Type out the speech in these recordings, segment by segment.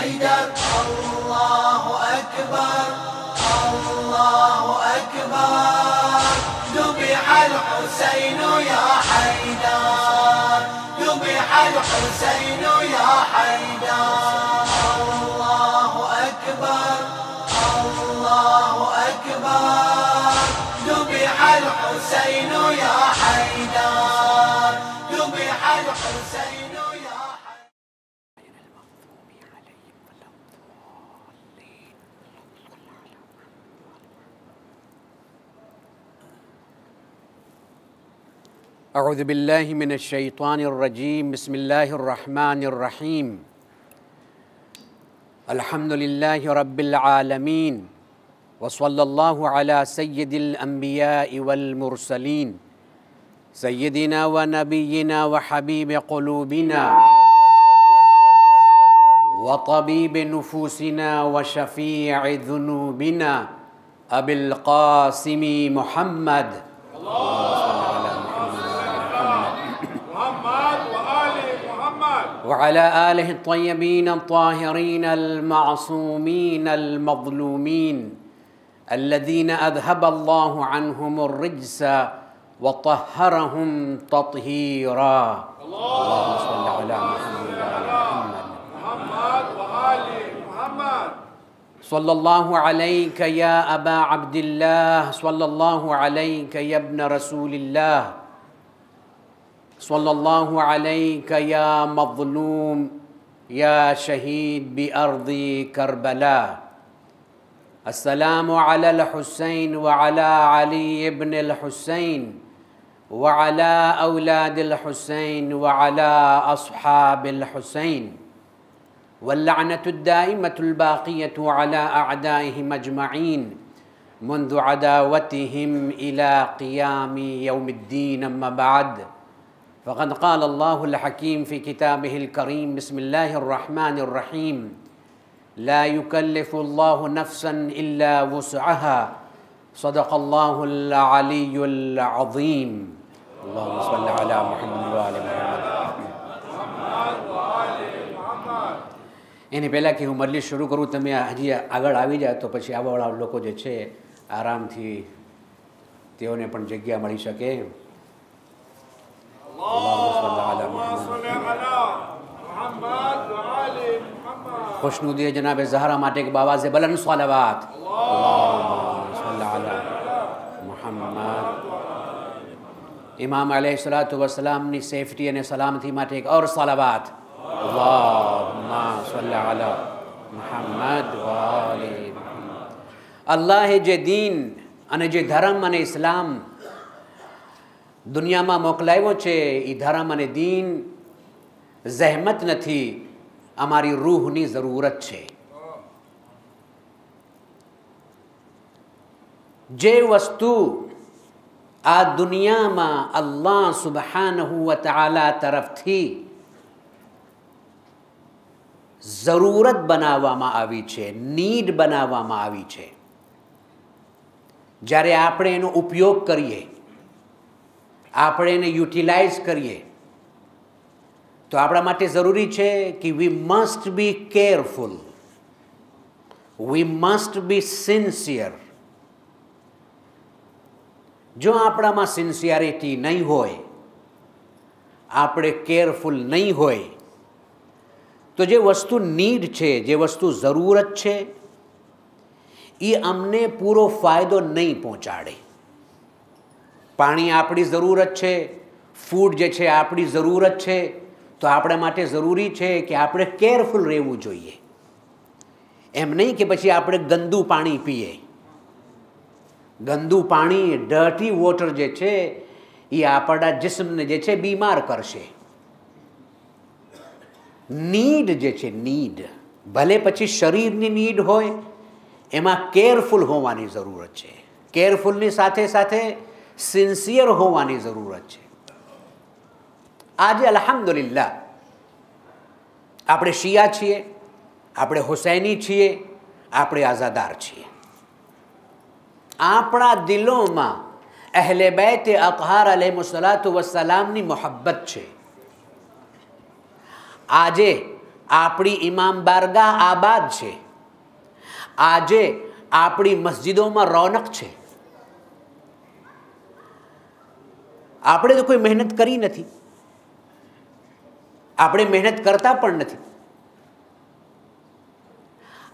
حيدر الله أكبر الله أكبر. ذبح الحسين يا حيدر ذبح الحسين يا حيدر. الله أكبر الله أكبر. ذبح الحسين يا حيدر ذبح الحسين يا حيدر أعوذ بالله من الشيطان الرجيم. بسم الله الرحمن الرحيم. الحمد لله رب العالمين وصلى الله على سيد الأنبياء والمرسلين سيدنا ونبينا وحبيب قلوبنا وطبيب نفوسنا وشفيع ذنوبنا أبي القاسم محمد. محمد وآل محمد وعلى آله الطيبين الطاهرين المعصومين المظلومين الذين أذهب الله عنهم الرجس وطهرهم تطهيرا. اللهم صل على محمد محمد محمد وآل محمد. صلى الله عليك يا أبا عبد الله صلى الله عليك يا ابن رسول الله. صلى الله عليك يا مظلوم يا شهيد بأرض كربلاء السلام على الحسين وعلى علي بن الحسين وعلى أولاد الحسين وعلى أصحاب الحسين واللعنة الدائمة الباقية على أعدائهم أجمعين منذ عداوتهم إلى قيام يوم الدين أما بعد فقد قال الله الحكيم في كتابه الكريم بسم الله الرحمن الرحيم لا يكلف الله نفسا إلا وسعها صدق الله العلي العظيم اللهم صل على محمد وآل محمد એની પહેલાં કે હું મજલિસ શરૂ કરું તમે હજી આગળ આવી જાય તો પછી આવાવાળા લોકો જે છે આરામથી તેઓને પણ જગ્યા મળી શકે خوشنودی جناب زہرہ ماتے کے باواز بلند صلوات. محمد. امام علیہ الصلوۃ والسلام نے سیفٹی نے سلامتی ماتے ایک اور صلوات. اللہم صلی علی محمد و آل محمد. اللہ جے دین ان جے دھرم ان اسلام. દુનિયામાં મોકલાવ્યો છે એ ધર્મ અને દીન જહેમત નથી, અમારી રૂહની જરૂરત છે. જે વસ્તુ આ દુનિયામાં અલ્લાહ સુબહાનહુ વ તરફથી જરૂરત બનાવવામાં આવી છે, નીડ બનાવવામાં આવી છે. જ્યારે આપણે એનો ઉપયોગ કરીએ આપણે એને યુટિલાઇઝ કરીએ. તો આપણા માટે જરૂરી છે કે we must be careful we must be sincere જો આપણામાં સિન્સિયરિટી નહીં હોય, આપણે કેરફુલ નહીં હોય, તો જે વસ્તુ નીડ છે, જે વસ્તુ જરૂરત છે, એ અમને પૂરો ફાયદો નહીં પહોંચાડે. પાણી આપણી જરૂરત છે ફૂડ જે છે આપણી જરૂરત છે, તો આપણા માટે જરૂરી છે કે આપણે કેરફુલ રહેવું જોઈએ. એમ નહીં કે પછી આપણે ગંદુ પાણી પીએ. ગંદુ પાણી ડર્ટી વોટર જે છે, એ આપણા જિસ્મને જે છે બીમાર કરશે. નીડ જે છે નીડ ભલે પછી શરીરની નીડ હોય, એમાં કેરફુલ હોવાની જરૂરત છે. કેરફુલની સાથે સાથે સિન્સિયર હોવાની જરૂરત છે. આજે અલહમદુલિલ્લા આપણે શિયા છીએ, આપણે હુસૈની છીએ, આપણે આઝાદાર છીએ. આપણા દિલોમાં અહેલે બેત અતહાર અલહમસલાતુ વસલામની મોહબ્બત છે. આજે આપણી ઇમામ બારગાહ આબાદ છે. આજે આપણી મસ્જિદોમાં રોનક છે. આપણે તો કોઈ મહેનત કરી નથી. આપણે મહેનત કરતા પણ નથી.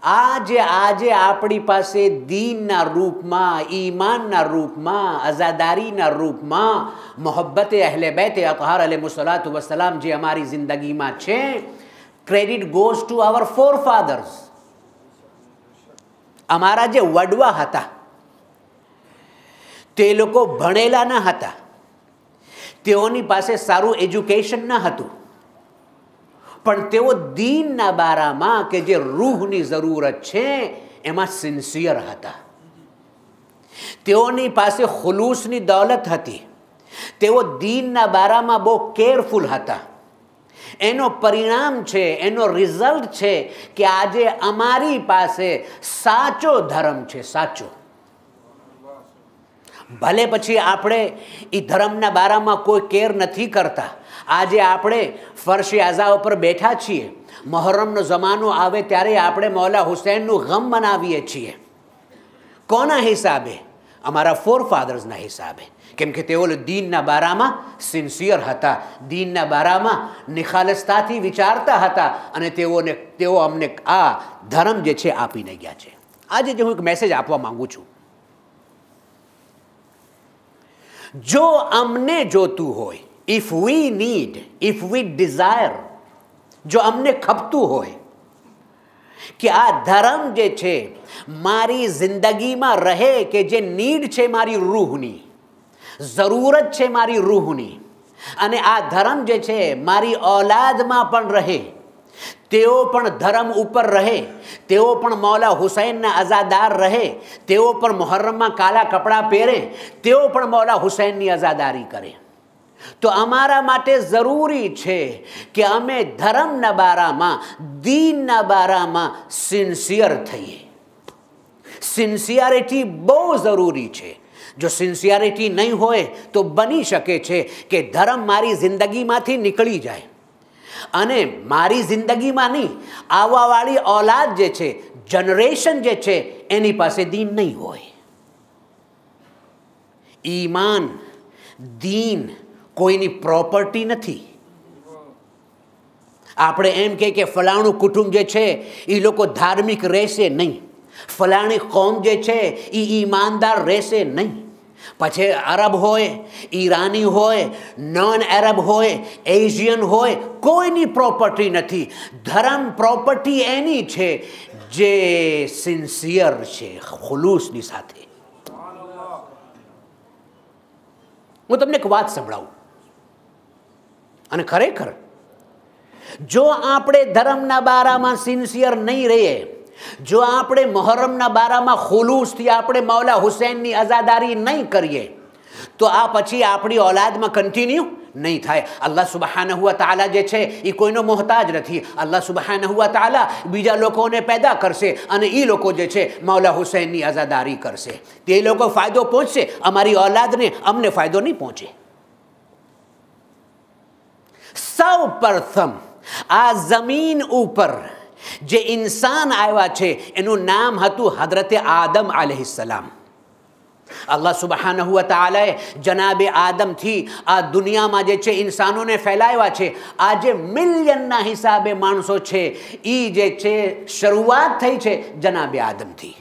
આજે આજે આપણી પાસે દીનના રૂપમાં, ઈમાનના રૂપમાં અઝાદારીના રૂપમાં, મોહબ્બતે અહલે બેતે અતહાર અલે મુસલાત વસલામ જે અમારી જિંદગીમાં છે, credit goes to our forefathers અમારા જે વડવા હતા, તે લોકો ભણેલા ન હતા. તેઓની પાસે સારું એજ્યુકેશન ન હતું. પણ તેઓ દીનના બારામાં કે જે રૂહની જરૂરત છે, એમાં સિન્સિયર હતા. તેઓની પાસે ખુલૂસની દોલત હતી. તેઓ દીનના બારામાં બહુ કેરફુલ હતા. એનો પરિણામ છે, એનો રિઝલ્ટ છે કે આજે અમારી પાસે સાચો ધર્મ છે, સાચો. ભલે પછી આપણે એ ધર્મના બારામાં કોઈ કેર નથી કરતા. આજે આપણે ફરશી આઝા ઉપર બેઠા છીએ. મહોરમનો જમાનો આવે ત્યારે આપણે મૌલા હુસૈનનું ગમ મનાવીએ છીએ. કોના હિસાબે? અમારા ફોર ફાધર્સના હિસાબે. કેમ કે તેઓ દીનના બારામાં સિન્સિયર હતા. દીનના બારામાં નિખાલસતાથી વિચારતા હતા અને તેઓને, તેઓ અમને આ ધર્મ જે છે આપીને ગયા છે. આજે જે હું એક મેસેજ આપવા માગું છું. જો અમને જોતું હોય if we need if we desire જો અમને ખપતું હોય, કે આ ધર્મ જે છે, મારી જિંદગીમાં રહે કે જે નીડ છે મારી રૂહની, જરૂરત છે મારી રૂહની, અને આ ધર્મ જે છે, મારી ઔલાદમાં પણ રહે તેઓ પણ ધર્મ ઉપર રહે. તેઓ પણ મૌલા હુસૈનના અઝાદાર રહે. તેઓ પણ મોહર્રમમાં કાલા કપડાં પહેરે. તેઓ પણ મૌલા હુસૈનની અઝાદારી કરે. તો અમારા માટે જરૂરી છે કે અમે ધર્મના બારામાં, દીનના બારામાં સિન્સિયર થઈએ. સિન્સિયરિટી બહુ જરૂરી છે. જો સિન્સિયરિટી નહીં હોય તો બની શકે છે કે ધર્મ મારી જિંદગીમાંથી નીકળી જાય. અને મારી જિંદગીમાં નહીં, આવવાવાળી ઔલાદ જે છે, જનરેશન જે છે, એની પાસે દીન નહીં હોય. ઈમાન, દીન કોઈની પ્રોપર્ટી નથી. આપણે એમ કહે કે ફલાણું કુટુંબ જે છે, એ લોકો ધાર્મિક રહેશે નહીં. ફલાણી કોમ જે છે, એ ઈમાનદાર રહેશે નહીં. પછી અરબ હોય, ઈરાની હોય નોન અરબ હોય એશિયન હોય, કોઈની પ્રોપર્ટી નથી. ધર્મ પ્રોપર્ટી એની છે જે સિન્સિયર છે, ખુલુસની સાથે. હું તમને એક વાત સંભળાવું. અને ખરેખર, જો આપણે ધર્મના બારામાં સિન્સિયર નહીં રહીએ જો આપણે મોહરમના બારામાં ખુલૂસથી આપણે મૌલા હુસૈનની અઝાદારી નહીં કરીએ, તો આ પછી આપણી ઔલાદમાં કન્ટિન્યુ નહીં થાય. અલ્લાહ સુબહાન હુઆ તાલા જે છે એ કોઈનો મોહતાજ નથી. અલ્લાહ સુબહાન હુઆ તાલા બીજા લોકોને પેદા કરશે અને એ લોકો જે છે, મૌલા હુસૈનની અઝાદારી કરશે. તે લોકો ફાયદો પહોંચશે, અમારી ઔલાદને અમને ફાયદો નહીં પહોંચે. સૌ પ્રથમ આ જમીન ઉપર જે ઇન્સાન આવ્યા છે, એનું નામ હતું હદરતે આદમ આલહિસલામ અલ્લાહ સુબહાનહુ તાલાએ જનાબે આદમથી આ દુનિયામાં જે છે, ઇન્સાનોને ફેલાવ્યા છે આ જે મિલિયનના હિસાબે માણસો છે એ જે છે, શરૂઆત થઈ છે જનાબે આદમથી.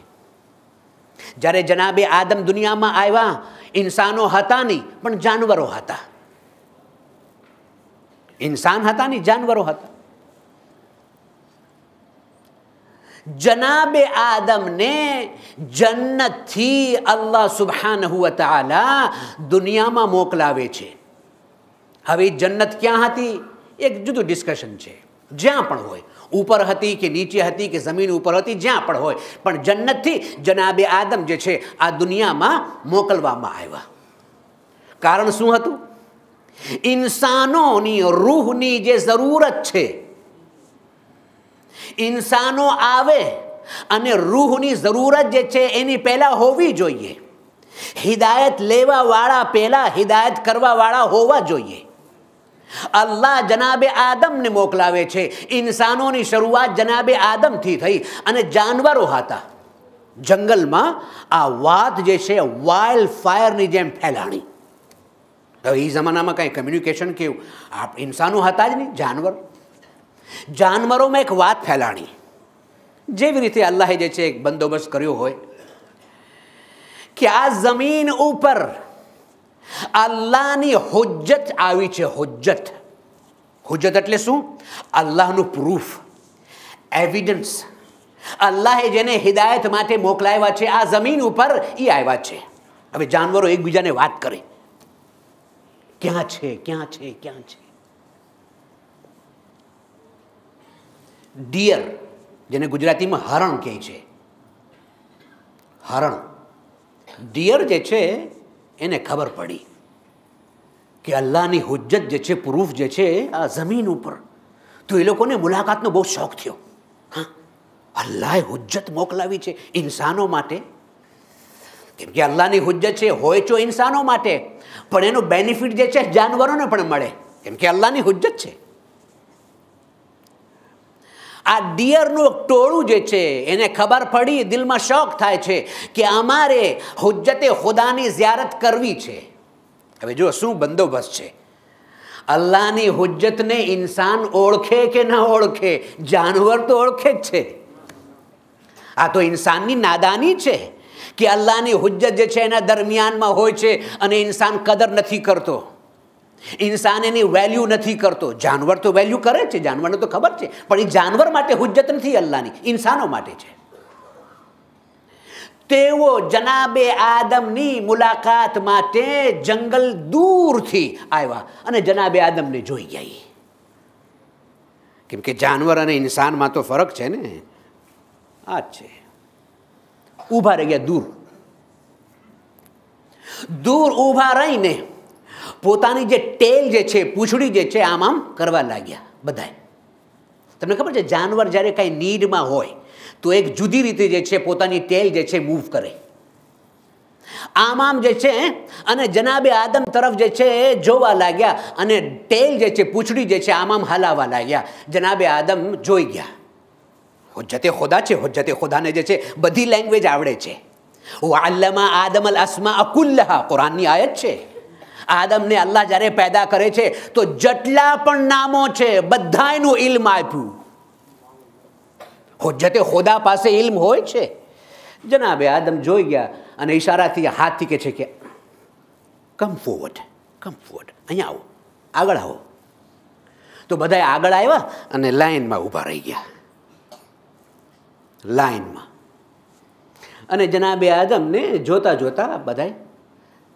જ્યારે જનાબે આદમ દુનિયામાં આવ્યા, ઇન્સાનો હતા નહીં, પણ જાનવરો હતા. ઇન્સાન હતા નહીં, જાનવરો હતા. જનાબે આદમને જન્નતથી અલ્લાહ સુબહાનહુ તાલા દુનિયામાં મોકલાવે છે. હવે જન્નત ક્યાં હતી? એક જુદું ડિસ્કશન છે. જ્યાં પણ હોય. ઉપર હતી કે નીચે હતી કે જમીન ઉપર હતી, જ્યાં પણ હોય. પણ જન્નતથી જનાબે આદમ જે છે, આ દુનિયામાં મોકલવામાં આવ્યા. કારણ શું હતું? ઇન્સાનોની રૂહની જે જરૂરત છે ઇન્સાનો આવે અને રૂહની જરૂરત જે છે એની પહેલાં હોવી જોઈએ. હિદાયત લેવાવાળા પહેલાં હિદાયત કરવાવાળા હોવા જોઈએ. અલ્લાહ જનાબે આદમને મોકલાવે છે. ઇન્સાનોની શરૂઆત જનાબે આદમથી થઈ અને જાનવરો હતા. જંગલમાં આ વાત જે છે વાઇલ્ડ ફાયરની જેમ ફેલાણી. હવે એ જમાનામાં કાંઈ કમ્યુનિકેશન કેવું? આપ ઇન્સાનો હતા જ નહીં, જાનવર. જાનવરોમાં એક વાત ફેલાણી. જેવી રીતે અલ્લાહે જે છે એક બંદોબસ્ત કર્યો હોય, કે આ જમીન ઉપર અલ્લાહની હુજ્જત આવી છે, હુજ્જત. હુજ્જત એટલે શું? અલ્લાહનું પ્રૂફ એવિડન્સ અલ્લાહે જેને હિદાયત માટે મોકલાવ્યા છે, આ જમીન ઉપર એ આવ્યા છે. હવે જાનવરો એકબીજાને વાત કરે. ક્યાં છે ક્યાં છે ક્યાં છે? ડિયર જેને ગુજરાતીમાં હરણ કહે છે. હરણ. ડિયર જે છે, એને ખબર પડી કે અલ્લાહની હુજ્જત જે છે, પ્રૂફ જે છે, આ જમીન ઉપર. તો એ લોકોને મુલાકાતનો બહુ શોખ થયો. હા, અલ્લાહે હુજ્જત મોકલાવી છે ઇન્સાનો માટે. કેમ કે અલ્લાહની હુજ્જત છે, હોય ચો ઇન્સાનો માટે. પણ એનું બેનિફિટ જે છે, જાનવરોને પણ મળે. કેમ કે અલ્લાહની હુજ્જત છે. આ દિયરનું ટોળું જે છે, એને ખબર પડી, દિલમાં શોખ થાય છે કે અમારે હુજ્જતે ખુદાની ઝિયારત કરવી છે. હવે જો શું બંદોબસ્ત છે? અલ્લાહની હુજ્જતને ઇન્સાન ઓળખે કે ન ઓળખે, જાનવર તો ઓળખે જ છે. આ તો ઇન્સાનની નાદાની છે કે અલ્લાહની હુજ્જત જે છે એના દરમિયાનમાં હોય છે અને ઇન્સાન કદર નથી કરતો. ઇન્સાન એની વેલ્યુ નથી કરતો. જાનવર તો વેલ્યુ કરે છે, જાનવરને તો ખબર છે. પણ એ જાનવર માટે હુજ્જત નથી અલ્લાહની, ઇન્સાનો માટે છે. તેઓ જનાબે આદમની મુલાકાત માટે જંગલ દૂરથી આવ્યા અને જનાબે આદમને જોઈ ગયા કેમ કે જાનવર અને ઇન્સાનમાં તો ફરક છે ને? આ જ છે. ઊભા રહી ગયા દૂર. દૂર ઊભા રહીને પોતાની જે ટેલ જે છે, પૂંછડી જે છે, આમ આમ કરવા લાગ્યા બધાએ તમને ખબર છે, જાનવર જ્યારે કાંઈ નીડમાં હોય, તો એક જુદી રીતે જે છે, પોતાની ટેલ જે છે મૂવ કરે. આમ આમ જે છે, અને જનાબે આદમ તરફ જે છે જોવા લાગ્યા અને ટેલ જે છે, પૂંછડી જે છે, આમ આમ હલાવવા લાગ્યા. જનાબે આદમ જોઈ ગયા. હુજ્જતે ખુદા છે, હુજ્જતે ખુદાને જે છે, બધી લેંગ્વેજ આવડે છે. આદમ અલ અસમા અકુલ્લહા કુરાનની આયત છે. આદમને અલ્લાહ જ્યારે પેદા કરે છે, તો જેટલા પણ નામો છે બધા એનું ઇલ્મ આપ્યું. હોજતે હોદા પાસે ઇલ્મ હોય છે. જનાબે આદમ જોઈ ગયા અને ઈશારાથી હાથથી કે છે કે કમ ફોવર્ડ કમ ફોવર્ડ અહીંયા આવો, આગળ આવો. તો બધા આગળ આવ્યા અને લાઈનમાં ઊભા રહી ગયા. લાઈનમાં અને જનાબે આદમને જોતા જોતા બધા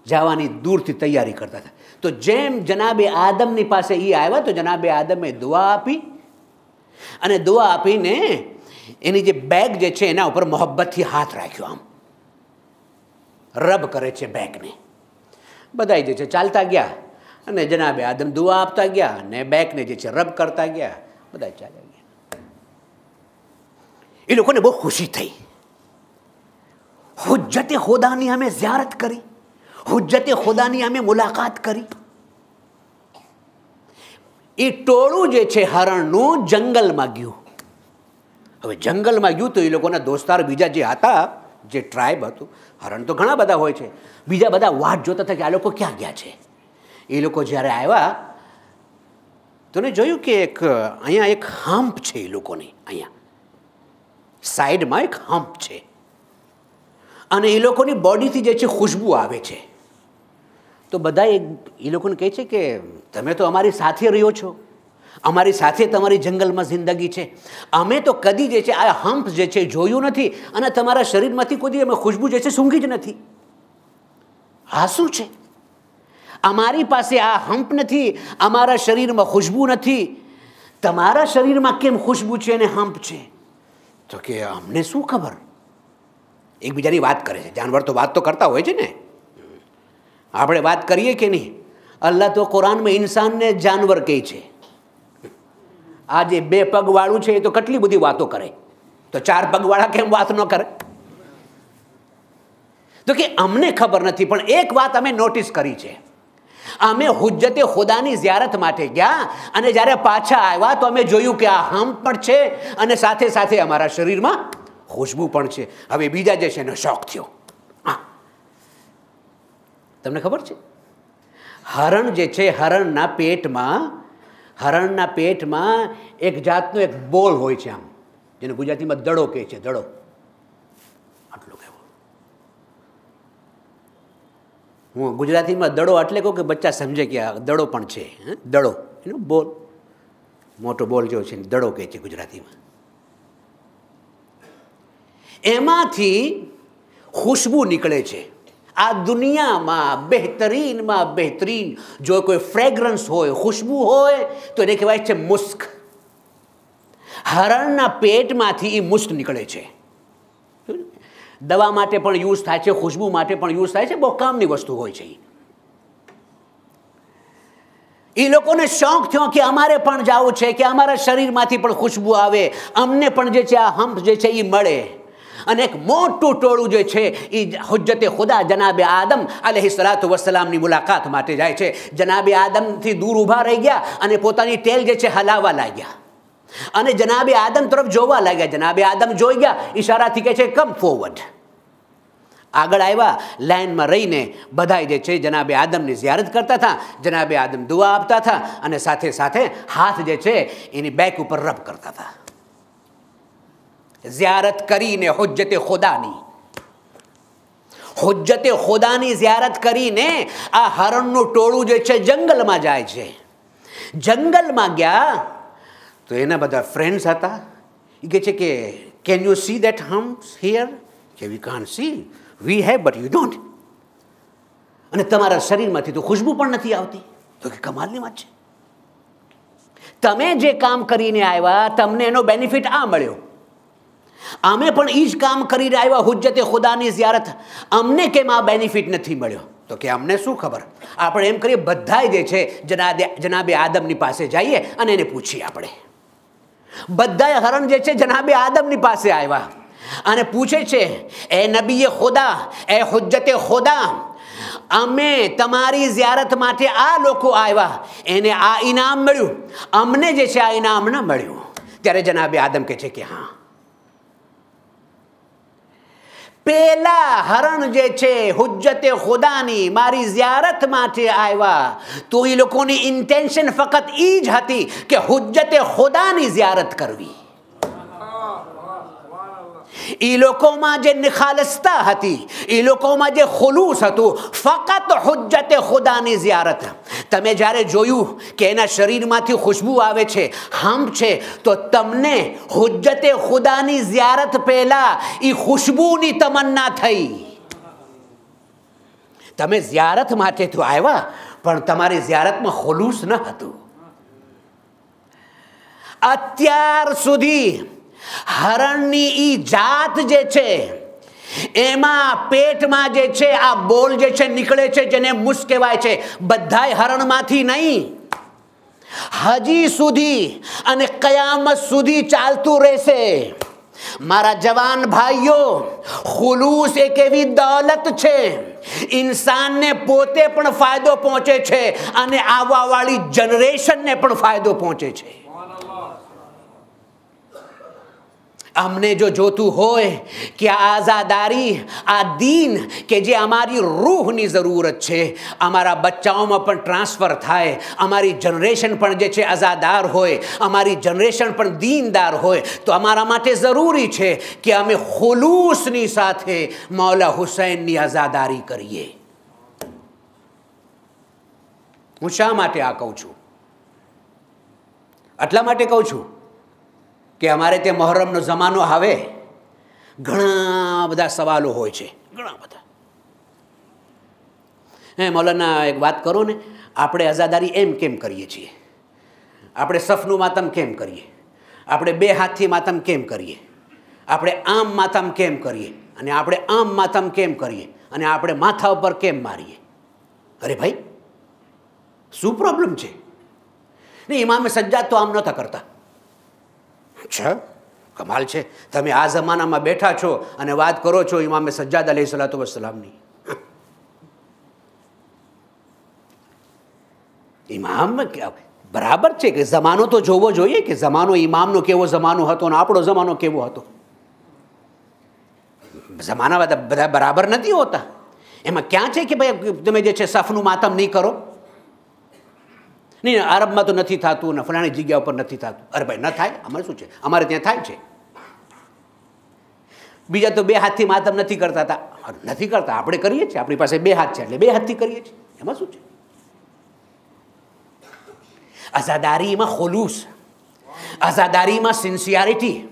જવાની દૂરથી તૈયારી કરતા હતા. તો જેમ જનાબે આદમની પાસે એ આવ્યા, તો જનાબે આદમે દુઆ આપી. અને દુઆ આપીને એની જે બેગ જે છે, એના ઉપર મોહબ્બતથી હાથ રાખ્યો આમ. રબ કરે છે બેગને બધા જે છે ચાલતા ગયા અને જનાબે આદમ દુઆ આપતા ગયા અને બેગને જે છે રબ કરતા ગયા. બધા ચાલ્યા ગયા. એ લોકોને બહુ ખુશી થઈ. હુજ્જતે હોદાની અમે ઝિયારત કરી. હુજ્જતે ખુદાની અમે મુલાકાત કરી. એ ટોળું જે છે હરણનું જંગલમાં ગયું. હવે જંગલમાં ગયું તો એ લોકોના દોસ્તાર બીજા જે હતા, જે ટ્રાઇબ હતું, હરણ તો ઘણા બધા હોય છે, બીજા બધા વાટ જોતા હતા કે આ લોકો ક્યાં ગયા છે. એ લોકો જ્યારે આવ્યા તો ને જોયું કે એક, અહીંયા એક હમ્પ છે એ લોકોની, અહીંયા. સાઈડમાં એક હમ્પ છે. અને એ લોકોની બોડીથી જે છે ખુશ્બુ આવે છે. તો બધા એ લોકોને કહે છે કે, તમે તો અમારી સાથે રહ્યો છો. અમારી સાથે તમારી જંગલમાં જિંદગી છે. અમે તો કદી જે છે, આ હમ્પ જે છે, જોયું નથી અને તમારા શરીરમાંથી કોઈ અમે ખુશ્બુ જે છે, સૂંઘી જ નથી. આ શું છે? અમારી પાસે આ હમ્પ નથી, અમારા શરીરમાં ખુશ્બુ નથી. તમારા શરીરમાં કેમ ખુશ્બુ છે અને હમ્પ છે? તો કે અમને શું ખબર? એકબીજાની વાત કરે છે. જાનવર તો વાત તો કરતા હોય છે ને. આપણે વાત કરીએ કે નહીં? અલ્લાહ તો કુરાનમાં ઇન્સાનને જાનવર કહે છે. આ જે બે પગવાળું છે એ તો કેટલી બધી વાતો કરે. તો ચાર પગવાળા કેમ વાત ન કરે? તો કે અમને ખબર નથી, પણ એક વાત અમે નોટિસ કરી છે. અમે હુજ્જતે ખુદાની ઝિયારત માટે ગયા અને જ્યારે પાછા આવ્યા તો અમે જોયું કે આ હમ પણ છે અને સાથે સાથે અમારા શરીરમાં ખુશ્બુ પણ છે. હવે બીજા જે છે એનો શોખ થયો. તમને ખબર છે? હરણ જે છે, હરણના પેટમાં હરણના પેટમાં એક જાતનો એક બોલ હોય છે આમ, જેને ગુજરાતીમાં દડો કહે છે, દડો. આટલું કહેવો. હું ગુજરાતીમાં દડો એટલે કહું કે બચ્ચા સમજે કે આ દડો પણ છે? દડો. એનો બોલ. મોટો બોલ જેવો છે દડો કહે છે ગુજરાતીમાં. એમાંથી ખુશ્બુ નીકળે છે. આ દુનિયામાં બહેતરીનમાં બહેતરીન જો કોઈ ફ્રેગ્રન્સ હોય, ખુશ્બુ હોય, તો એને કહેવાય છે મુસ્ક. હરણના પેટમાંથી એ મુસ્ક નીકળે છે. દવા માટે પણ યુઝ થાય છે, ખુશ્બુ માટે પણ યુઝ થાય છે, બહુ કામની વસ્તુ હોય છે એ લોકોને શોખ થયો કે અમારે પણ જવું છે, કે અમારા શરીરમાંથી પણ ખુશ્બુ આવે. અમને પણ જે છે આ હંપ જે છે એ મળે. અને એક મોટું ટોળું જે છે એ હુજ્જતે ખુદા જનાબે આદમ અલહી સલાત વસલામની મુલાકાત માટે જાય છે. જનાબે આદમથી દૂર ઊભા રહી ગયા અને પોતાની ટેલ જે છે, હલાવવા લાગ્યા. અને જનાબે આદમ તરફ જોવા લાગ્યા. જનાબે આદમ જોઈ ગયા, ઈશારાથી કહે છે કમ ફોરવર્ડ આગળ આવ્યા લાઇનમાં રહીને બધાય જે છે, જનાબે આદમની ઝિયારત કરતા હતા. જનાબે આદમ દુઆ આપતા હતા અને સાથે સાથે હાથ જે છે, એની બેક ઉપર રબ કરતા હતા. ઝિયારત કરીને હુજ્જતે ખુદાની. હુજ્જતે ખુદાની ઝિયારત કરીને આ હરણનું ટોળું જે છે જંગલમાં જાય છે. જંગલમાં ગયા તો એના બધા ફ્રેન્ડ્સ હતા. એ કહે છે કે can you see that hums here કે we can see we have but you don't અને તમારા શરીરમાંથી તો ખુશ્બુ પણ નથી આવતી. તો કે કમાલની વાત છે. તમે જે કામ કરીને આવ્યા, તમને એનો બેનિફિટ આ મળ્યો. અમે પણ એ જ કામ કરીને આવ્યા હુજ્જતે ખુદાની ઝિયારત. અમને કેમ આ બેનિફિટ નથી મળ્યો? તો કે અમને શું ખબર? આપણે એમ કરીએ બધા જે છે જનાબે જનાબે આદમની પાસે જઈએ અને એને પૂછીએ આપણે. બધાએ હરણ જે છે, જનાબે આદમની પાસે આવ્યા. અને પૂછે છે, એ નબીએ ખુદા, એ હુજ્જતે ખુદા, અમે તમારી ઝિયારત માટે આ લોકો આવ્યા, એને આ ઇનામ મળ્યું. અમને જે છે, આ ઇનામ ન મળ્યું. ત્યારે જનાબે આદમ કહે છે કે, હા પેલા હરણ જે છે, હુજ્જતે ખુદાની, મારી ઝિયારત માટે આવ્યા. તો એ લોકોની ઇન્ટેન્શન ફક્ત એ જ હતી કે હુજ્જતે ખુદાની ઝિયારત કરવી. એ લોકોમાં જે નિખાલસતા હતી એ લોકોમાં જે ખુલૂસ હતું ફક્ત હુજ્જતે ખુદાની ઝિયારત તમે જ્યારે જોયું કે એના શરીરમાંથી ખુશ્બુ આવે છે હમ્પ છે તો તમને હુજ્જતે ખુદાની ઝિયારત પહેલાં એ ખુશ્બુની તમન્ના થઈ તમે ઝિયારત માટે તો આવ્યા પણ તમારી ઝિયારતમાં ખુલૂસ ન હતું અત્યાર સુધી હરણની ઈ જાત જે છે, એમાં પેટમાં જે છે, આ બોલ જે છે નીકળે છે, જેને મુસ કહેવાય છે, બધાય હરણમાંથી નહીં. હજી સુધી અને કયામત સુધી ચાલતું રહેશે. મારા જવાન ભાઈઓ, ખુલુસ એક એવી દોલત છે, ઇન્સાનને પોતે પણ ફાયદો પહોંચે છે અને આવવાવાળી જનરેશનને પણ ફાયદો પહોંચે છે. અમને જો જોતું હોય કે આઝાદારી, આ દીન કે જે અમારી રૂહની જરૂરત છે, અમારા બચ્ચાઓમાં પણ ટ્રાન્સફર થાય, અમારી જનરેશન પણ જે છે આઝાદાર હોય, અમારી જનરેશન પણ દીનદાર હોય, તો અમારા માટે જરૂરી છે કે અમે ખુલૂસની સાથે મૌલા હુસૈનની આઝાદારી કરીએ. હું શા માટે આ કહું છું? એટલા માટે કહું છું? કે અમારે તે મહોરમનો જમાનો આવે. ઘણા બધા સવાલો હોય છે. ઘણા બધા. હે, મૌલાના, એક વાત કરો ને. આપણે આઝાદારી એમ કેમ કરીએ છીએ? આપણે સફનું માતમ કેમ કરીએ? આપણે બે હાથથી માતમ કેમ કરીએ? આપણે આમ માતમ કેમ કરીએ? અને આપણે આમ માતમ કેમ કરીએ? અને આપણે માથા ઉપર કેમ મારીએ? અરે ભાઈ, શું પ્રોબ્લેમ છે? ને ઇમામે સજ્જાદ તો આમ નહોતા કરતા. અચ્છા કમાલ છે. તમે આ જમાનામાં બેઠા છો અને વાત કરો છો ઇમામે સજ્જાદ અલી સલાતુ વસલામની ઇમામ બરાબર છે કે જમાનો તો જોવો જોઈએ કે જમાનો ઇમામનો કેવો જમાનો હતો અને આપણો જમાનો કેવો હતો? જમાના બધા બધા બરાબર નથી હોતા. એમાં ક્યાં છે કે ભાઈ તમે જે છે સફનું માતમ નહીં કરો? નહીં આરબમાં તો નથી થતું ને ફલાણી જગ્યા ઉપર નથી થતું. અરે ભાઈ ન થાય? અમારે શું છે? અમારે ત્યાં થાય છે. બીજા તો બે હાથથી માતમ નથી કરતા હતા. અરે નથી કરતા. આપણે કરીએ છીએ. આપણી પાસે બે હાથ છે એટલે બે હાથથી કરીએ છીએ. એમાં શું છે? આઝાદારીમાં ખુલૂસ. આઝાદારીમાં સિન્સિયારિટી.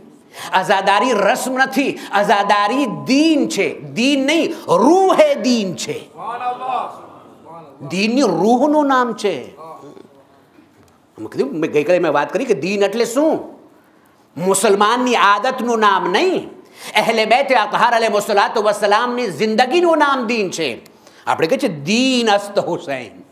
આઝાદારી રસ્મ નથી. આઝાદારી દીન છે. દીન નહીં રૂહ હે દીન છે. દીનની રૂહનું નામ છે. મેં કીધું, મેં ગઈકાલે મેં વાત કરી કે દીન એટલે શું? મુસલમાનની આદતનું નામ નહીં. અહેલે બેત અતહાર અલે મુસલાત વસલામની જિંદગીનું નામ દીન છે. આપણે કહે છે, દીન અસ્ત હુસૈન.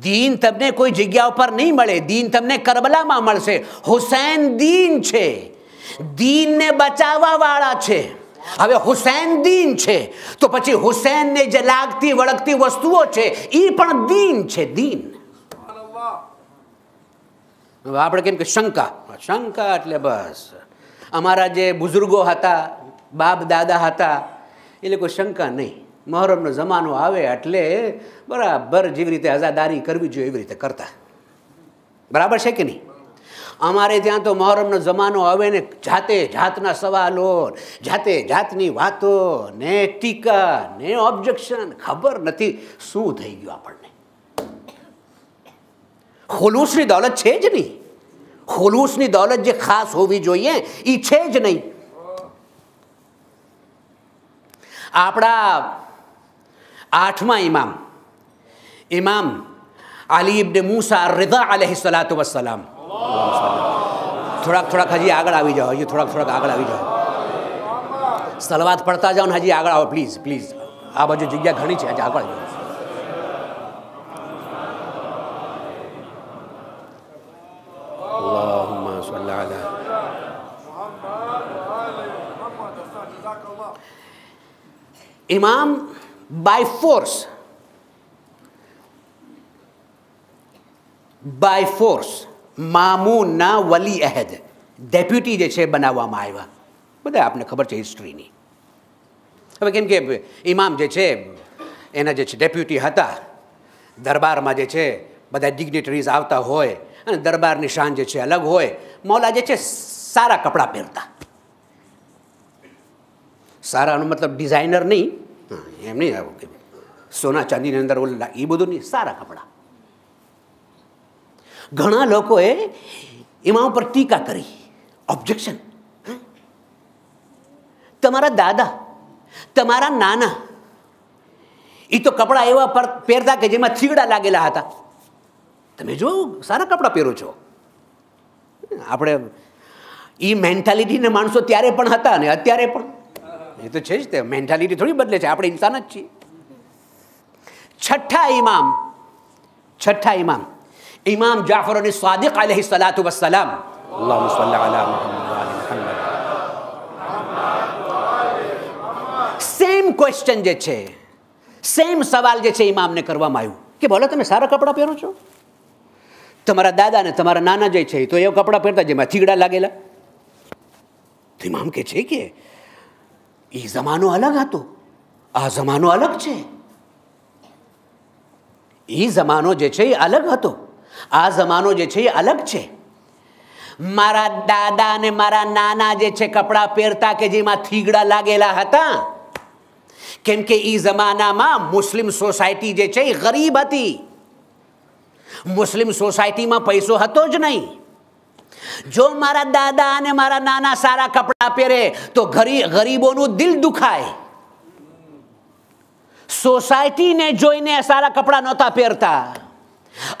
દીન તમને કોઈ જગ્યા ઉપર નહીં મળે. દીન તમને કરબલામાં મળશે. હુસૈન દીન છે. દીનને બચાવવા વાળા છે. હવે હુસૈન દીન છે. તો પછી હુસૈનને જે લાગતી વળગતી વસ્તુઓ છે એ પણ દીન છે, દીન. હવે આપણે કેમ કે શંકા. શંકા એટલે બસ. અમારા જે બુઝુર્ગો હતા, બાપ દાદા હતા, એ લોકો શંકા નહીં. મહોરમનો જમાનો આવે એટલે બરાબર જેવી રીતે આઝાદારી કરવી જોઈએ એવી રીતે કરતા. બરાબર છે કે નહીં? અમારે ત્યાં તો મહોરમનો જમાનો આવે ને જાતે જાતના સવાલો જાતે જાતની વાતો ને ટીકા ને ઓબ્જેક્શન ખબર નથી શું થઈ ગયું આપણને. ખુલૂસની દોલત છે જ નહીં ખુલૂસની દોલત જે ખાસ હોવી જોઈએ એ છે જ નહીં આપણા આઠમા ઇમામ ઇમામ આલી ઇબ્ને મૂસા રિદા અલૈહિ સલાતુ વસલામ થોડાક થોડાક હજી આગળ આવી જાઓ હજી થોડાક થોડાક આગળ આવી જાઓ સલવાત પડતા જાઓ ને હજી આગળ આવો પ્લીઝ પ્લીઝ આ બાજુ જગ્યા ઘણી છે હજી આગળ જાઓ ઇમામ બાય ફોર્સ બાય ફોર્સ મામૂનના વલી અહેદ ડેપ્યુટી જે છે બનાવવામાં આવ્યા બધા આપને ખબર છે હિસ્ટ્રીની હવે કેમ કે ઇમામ જે છે એના જે છે ડેપ્યુટી હતા દરબારમાં જે છે બધા ડિગ્નેટરીઝ આવતા હોય અને દરબારની શાન જે છે અલગ હોય મૌલા જે છે સારા કપડાં પહેરતા સારાનો મતલબ ડિઝાઇનર નહીં. એમ નહીં, આવું સોના ચાંદીની અંદર ઓલા એ બધું નહીં, સારા કપડાં. ઘણા લોકોએ એમાં ઉપર ટીકા કરી. ઓબ્જેક્શન તમારા દાદા, તમારા નાના એ તો કપડાં એવા પર પહેરતા કે જેમાં થીગડા લાગેલા હતા. તમે જો, સારા કપડાં પહેરો છો. આપણે એ મેન્ટાલિટીને માણસો ત્યારે પણ હતા ને અત્યારે પણ. એ તો છે જ તે. મેન્ટાલિટી થોડી બદલે છે. આપણે ઇન્સાન જ છીએ. છઠ્ઠા ઇમામ છઠ્ઠા ઇમામ ઇમામ જાફર અને સાદિક અલૈહિ સલાતુ વસલામ અલ્લાહુ સલ્લી અલા મુહમ્મદ વ આલી મુહમ્મદ. સેમ ક્વેશ્ચન જે છે સેમ સવાલ જે છે ઇમામને કરવામાં આવ્યું. કે બોલો તમે સારા કપડાં પહેરો છો. તમારા દાદા ને તમારા નાના જે છે એ તો એવા કપડાં પહેરતા જેમાં થીગડા લાગેલા. તો ઇમામ કે છે કે એ જમાનો અલગ હતો. આ જમાનો અલગ છે. એ જમાનો જે છે એ અલગ હતો. આ જમાનો જે છે એ અલગ છે. મારા દાદા અને મારા નાના જે છે કપડાં પહેરતા કે જેમાં થીગડા લાગેલા હતા, કેમ કે એ જમાનામાં મુસ્લિમ સોસાયટી જે છે એ ગરીબ હતી. મુસ્લિમ સોસાયટીમાં પૈસો હતો જ નહીં. જો મારા દાદા અને મારા નાના સારા કપડાં પહેરે, તો ગરીબોનું દિલ દુખાય. સોસાયટીને જોઈને સારા કપડાં નહોતા પહેરતા.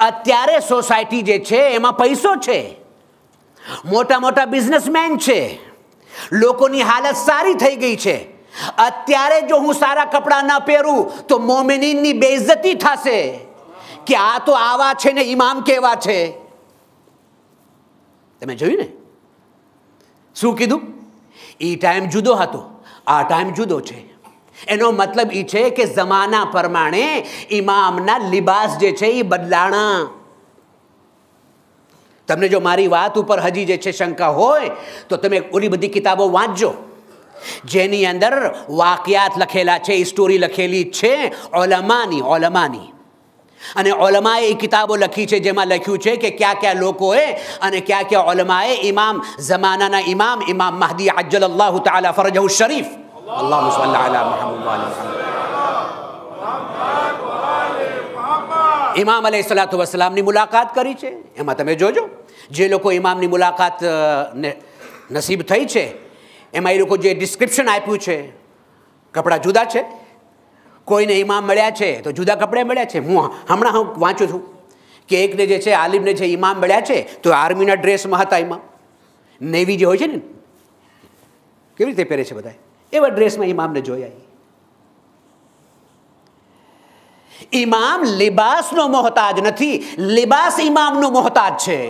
અત્યારે સોસાયટી જે છે, એમાં પૈસો છે. મોટા મોટા બિઝનેસમેન છે. લોકોની હાલત સારી થઈ ગઈ છે. અત્યારે જો હું સારા કપડાં ન પહેરું, તો મોમિનીની બેઇજ્જતી થશે. કે આ તો આવા છે ને ઇમામ કેવા છે? તમે જોયું ને? શું કીધું? એ ટાઈમ જુદો હતો, આ ટાઈમ જુદો છે. એનો મતલબ એ છે કે જમાના પ્રમાણે ઇમામના લિબાસ જે છે એ બદલાણા. તમને જો મારી વાત ઉપર હજી જે છે શંકા હોય, તો તમે ઓલી બધી કિતાબો વાંચજો. જેની અંદર વાકયાત લખેલા છે સ્ટોરી લખેલી છે, ઓલમાની ઓલમાની. અને ઓલમાએ એ કિતાબો લખી છે જેમાં લખ્યું છે કે ક્યાં ક્યાં લોકોએ અને ક્યાં ક્યાં ઓલમાએ ઇમામ જમાનાના ઇમામ ઇમામ મહદી અજ્જલ અલ્લાહ તાલા ફરજહુ શરીફ અલ્લાહ અલા મુહમ્મદ વા અલી મુહમ્મદ. ઇમામ અલૈહિ સલાતુ વસલામની મુલાકાત કરી છે એમાં તમે જોજો જે લોકો ઇમામની મુલાકાત અ, ને નસીબ થઈ છે એમાં એ લોકો જે ડિસ્ક્રિપ્શન આપ્યું છે કપડાં જુદા છે કોઈને ઇમામ મળ્યા છે, તો જુદા કપડાં મળ્યા છે? હું હમણાં હું વાંચું છું કે એકને જે છે, આલિમને જે ઇમામ મળ્યા છે, તો આર્મીના ડ્રેસમાં હતા ઇમામ નેવી જે હોય છે ને, કેવી રીતે પહેરે છે બધા એવા ડ્રેસમાં ઇમામને જોયા ઇમામ લિબાસનો મોહતાજ નથી, લિબાસ ઇમામનો મોહતાજ છે.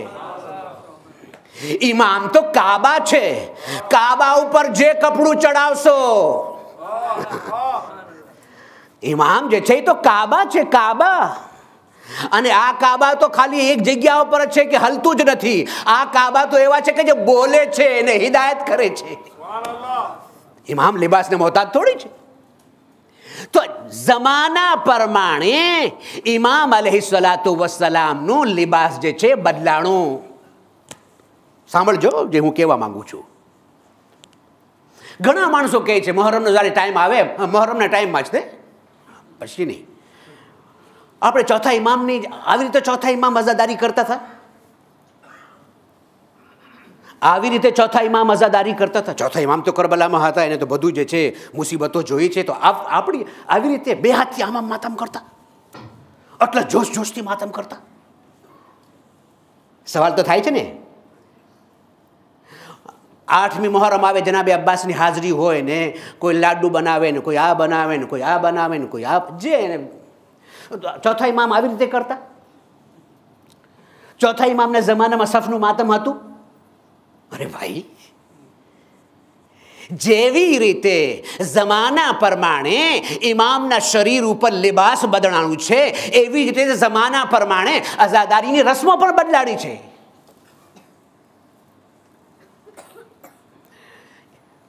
ઇમામ તો કાબા છે. કાબા ઉપર જે કપડું ચડાવશો. ઇમામ જે છે એ તો કાબા છે, કાબા. અને આ કાબા તો ખાલી એક જગ્યા ઉપર છે કે હલતું જ નથી. આ કાબા તો એવા છે કે જે બોલે છે અને હિદાયત કરે છે. ઇમામ લિબાસને મોહતાજ થોડી છે. તો જમાના પ્રમાણે ઇમામ અલહી સલાતુ વસલામનું લિબાસ જે છે બદલાણું. સાંભળજો જે હું કહેવા માંગુ છું. ઘણા માણસો કહે છે, મહોરમનો જ્યારે ટાઈમ આવે, મહોરમના ટાઈમમાં જ તે પછી નહીં. આપણે ચોથા ઇમામની આવી રીતે ચોથા ઇમામ અઝાદારી કરતા હતા? આવી રીતે ચોથા ઇમામ અઝાદારી કરતા હતા? ચોથા ઇમામ તો કરબલામાં હતા, એને તો બધું જે છે, મુસીબતો જોઈ છે, તો આપણી આવી રીતે બે હાથથી આમ આમ માતમ કરતા? આટલા જોશ જોશથી માતમ કરતા? સવાલ તો થાય છે ને. આઠમી મોહરમ આવે જનાબે અબ્બાસની હાજરી હોય ને, કોઈ લાડુ બનાવે ને, કોઈ આ બનાવે ને, કોઈ આ બનાવે ને, કોઈ આ જે એને. ચોથા ઇમામ આવી રીતે કરતા? ચોથા ઇમામના જમાનામાં સફનું માતમ હતું? અરે ભાઈ, જેવી રીતે જમાના પ્રમાણે ઇમામના શરીર ઉપર લિબાસ બદલાણું છે, એવી જ રીતે જમાના પ્રમાણે આઝાદારીની રસમો પણ બદલાડી છે.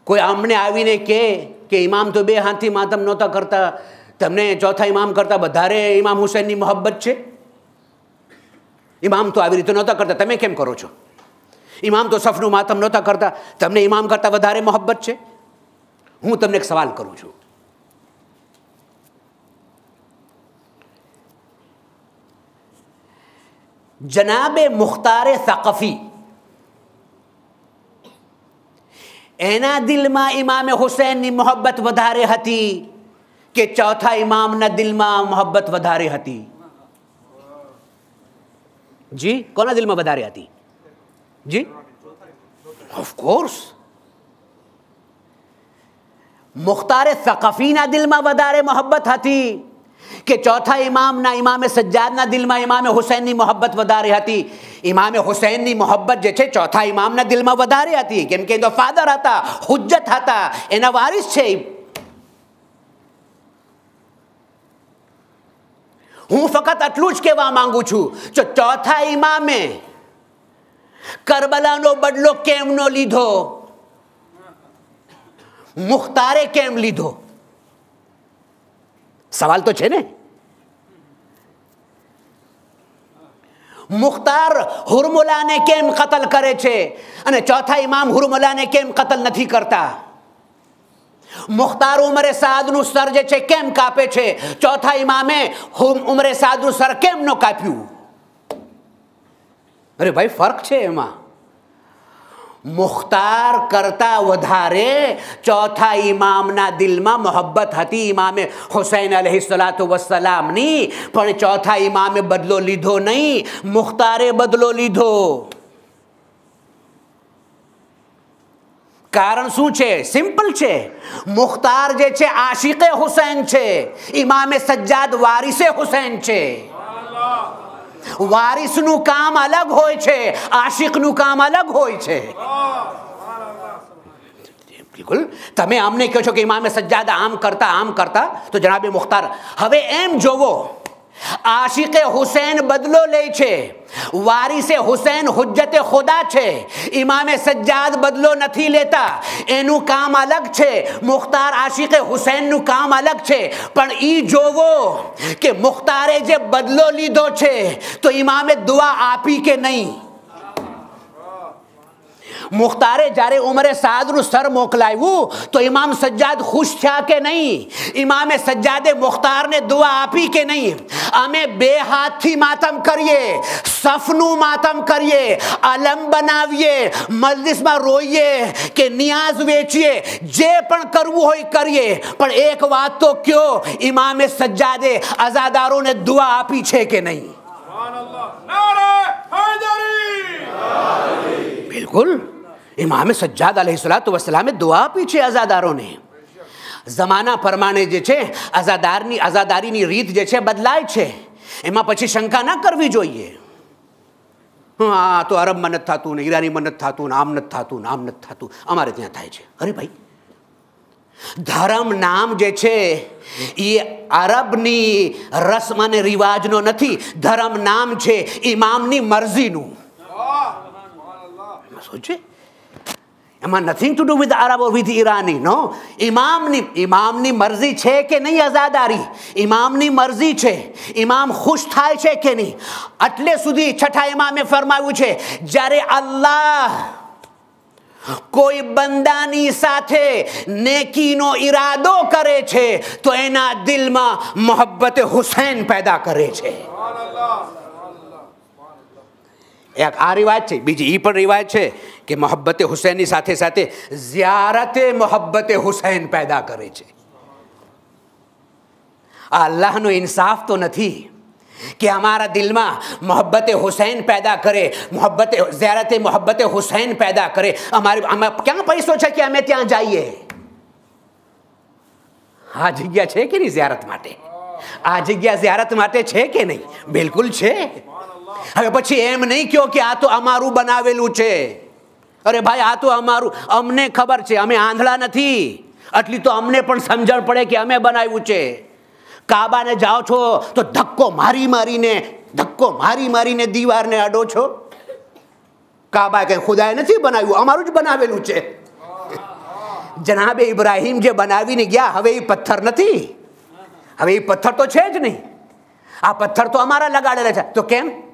કોઈ આમને આવીને કહે કે ઇમામ તો બે હાથથી માતમ નહોતા કરતા, તમને ચોથા ઇમામ કરતા વધારે ઇમામ હુસૈનની મોહબ્બત છે? ઇમામ તો આવી રીતે નહોતા કરતા, તમે કેમ કરો છો? ઇમામ તો સફનું માતમ નહોતા કરતા, તમને ઇમામ કરતા વધારે મોહબ્બત છે? હું તમને એક સવાલ કરું છું. જનાબે મુખ્તારે સકફી એના દિલમાં ઇમામે હુસૈનની મોહબ્બત વધારે હતી કે ચોથા ઇમામના દિલમાં મોહબ્બત વધારે હતી જી કોના દિલમાં વધારે હતી જી ઓફકોર્સ મુખ્તારે સકફીના દિલમાં વધારે મોહબ્બત હતી કે ચોથા ઇમામના ઇમામે સજ્જાદના દિલમાં ઇમામે હુસૈનની મોહબ્બત વધારે હતી. ઇમામે હુસૈનની મોહબ્બત જે છે ચોથા ઇમામના દિલમાં વધારે હતી. કેમ કે તો ફાધર હતા, હુજ્જત હતા, એના વારિસ છે હું ફક્ત આટલું જ કહેવા માંગુ છું. જો ચોથા ઇમામે કરબલાનો બદલો કેમનો લીધો? મુખ્તારે કેમ લીધો? સવાલ તો છે ને? મુખ્તાર હુરમુલાને કેમ કતલ કરે છે? અને ચોથા ઇમામ હુરમુલાને કેમ કતલ નથી કરતા? મુખ્તાર ઉમરે સાદનું સર જે છે, કેમ કાપે છે? ચોથા ઇમામે ઉમરે સાદનું સર કેમ ન કાપ્યું? અરે ભાઈ, ફર્ક છે એમાં. મુખ્તાર કરતા વધારે ચોથા ઇમામના દિલમાં મોહબ્બત હતી ઇમામે હુસૈન અલહી સલાતુ વસલામની પણ ચોથા ઇમામે બદલો લીધો નહીં મુખ્તારે બદલો લીધો કારણ શું છે સિમ્પલ છે મુખ્તાર જે છે આશિકે હુસૈન છે ઇમામે સજ્જાદ વારિસે હુસૈન છે વારિસનું કામ અલગ હોય છે, આશિકનું કામ અલગ હોય છે. બિલકુલ. તમે અમને કહો છો કે ઇમામે સજ્જાદા આમ કરતા આમ કરતા. તો જનાબે મુખ્તાર, હવે એમ જોવો આશિકે હુસૈન બદલો લે છે વારિસે હુસૈન હુજ્જતે ખુદા છે ઇમામે સજ્જાદ બદલો નથી લેતા એનું કામ અલગ છે મુખ્તાર આશિકે હુસૈનનું કામ અલગ છે પણ ઈ જોવો કે મુખ્તારે જે બદલો લીધો છે તો ઇમામે દુઆ આપી કે નહીં مختار جار عمر سادر سر موکلائی موکلائیو تو امام سجاد خوش تھا کے نہیں؟ امام سجاد مختار نے دعا آپی کے نہیں؟ ہمیں بے ہاتھی ماتم کریے سفنو ماتم کریے علم بناویے مجلس میں روئیے کہ نیاز ویچیے جے پن کرو ہوئی کریے۔ پر ایک بات تو کیوں؟ امام سجاد ازاداروں نے دعا آپی چھے کے نہیں؟ سبحان نعرہ حیدری! بلکل ઇમામે સજ્જાદ અલહીસલાત વસલામે દુઆ આપી છે આઝાદારોને. જમાના પ્રમાણે જે છે આઝાદારની આઝાદારીની રીત જે છે બદલાય છે. એમાં પછી શંકા ના કરવી જોઈએ. હા આ તો અરબમાં નથી થતું ને ઈરાનીમાં નથી થતું ને આમ નથી થતું ને આમ નથી થતું. અમારે ત્યાં થાય છે. અરે ભાઈ ધર્મ નામ જે છે એ અરબની રસમ અને રિવાજનો નથી. ધર્મ નામ છે ઇમામની મરજીનું. સોચે એમાં nothing to do with Arab or with Irani નો ઇમામની ઇમામની મરજી છે કે નહીં આઝાદારી? ઇમામની મરજી છે. ઇમામ ખુશ થાય છે કે નહીં? એટલે સુધી છઠ્ઠા ઇમામે ફરમાવ્યું છે, જ્યારે અલ્લાહ કોઈ બંદાની સાથે નેકીનો ઈરાદો કરે છે, તો એના દિલમાં મોહબ્બત હુસૈન પેદા કરે છે. એક આ રિવાજ છે. બીજી એ પણ રિવાજ છે કે મોહબ્બતે હુસૈનની સાથે સાથે ઝિયારતે મોહબ્બતે હુસૈન પેદા કરે છે. આ અલ્લાહનો ઇન્સાફ તો નથી કે અમારા દિલમાં મોહબ્બતે હુસૈન પેદા કરે, મોહબ્બતે ઝિયારતે મોહબ્બતે હુસૈન પેદા કરે. અમારી, આમાં ક્યાં પૈસો છે કે અમે ત્યાં જઈએ? આ જગ્યા છે કે નહીં ઝિયારત માટે? આ જગ્યા ઝિયારત માટે છે કે નહીં? બિલકુલ છે. હવે પછી એમ નહીં કહો કે આ તો અમારું બનાવેલું છે. અરે ભાઈ, આ તો અમારું, અમને ખબર છે, અમે આંધળા નથી. આટલી તો અમને પણ સમજણ પડે કે અમે બનાવ્યું છે. કાબાને જાઓ છો તો ધક્કો મારી મારીને, ધક્કો મારી મારીને દીવારને અડો છો. કાબા કંઈ ખુદાએ નથી બનાવ્યું? અમારું જ બનાવેલું છે. જનાબે ઇબ્રાહિમ જે બનાવીને ગયા, હવે એ પથ્થર નથી. હવે એ પથ્થર તો છે જ નહીં. આ પથ્થર તો અમારા લગાડેલા છે. તો કેમ?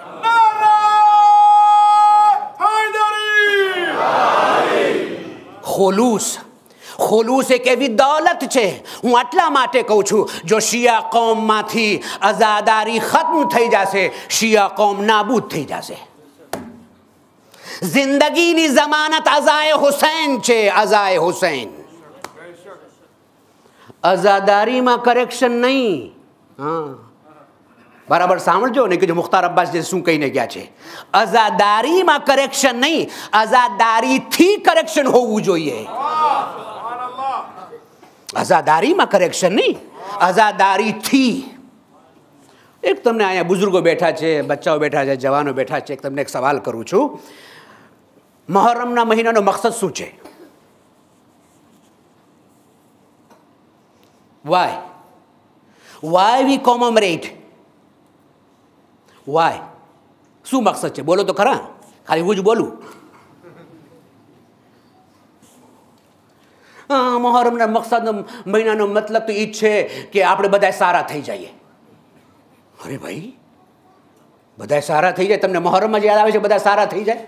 ખોલુસ ખોલુસ એક એવી દોલત છે હું આટલા માટે કહું છું જો શિયા કોમમાંથી આઝાદારી ખત્મ થઈ જશે શિયા કોમ નાબૂદ થઈ જશે જિંદગીની જમાનત અઝાએ હુસૈન છે અઝાએ હુસૈન આઝાદારીમાં કરેક્શન નહીં હા બરાબર સાંભળજો ને કે જો મુખ્તાર અબ્બાસ જે શું કહીને ગયા છે? આઝાદારીમાં કરેક્શન નહીં, અઝાદારીથી કરેક્શન હોવું જોઈએ. અઝાદારીમાં કરેક્શન નહીં, અઝાદારીથી. એક તમને અહીંયા બુઝુર્ગો બેઠા છે, બચ્ચાઓ બેઠા છે, જવાનો બેઠા છે, એક તમને એક સવાલ કરું છું. મહોરમના મહિનાનો મકસદ શું છે? Why why we commemorate why શું મકસદ છે બોલો તો ખરા ખાલી હું જ બોલું મોહરમના મકસદનો મહિનાનો મતલબ તો એ છે કે આપણે બધા સારા થઈ જઈએ અરે ભાઈ બધા સારા થઈ જાય તમને મોહરમમાં જ યાદ આવે છે બધા સારા થઈ જાય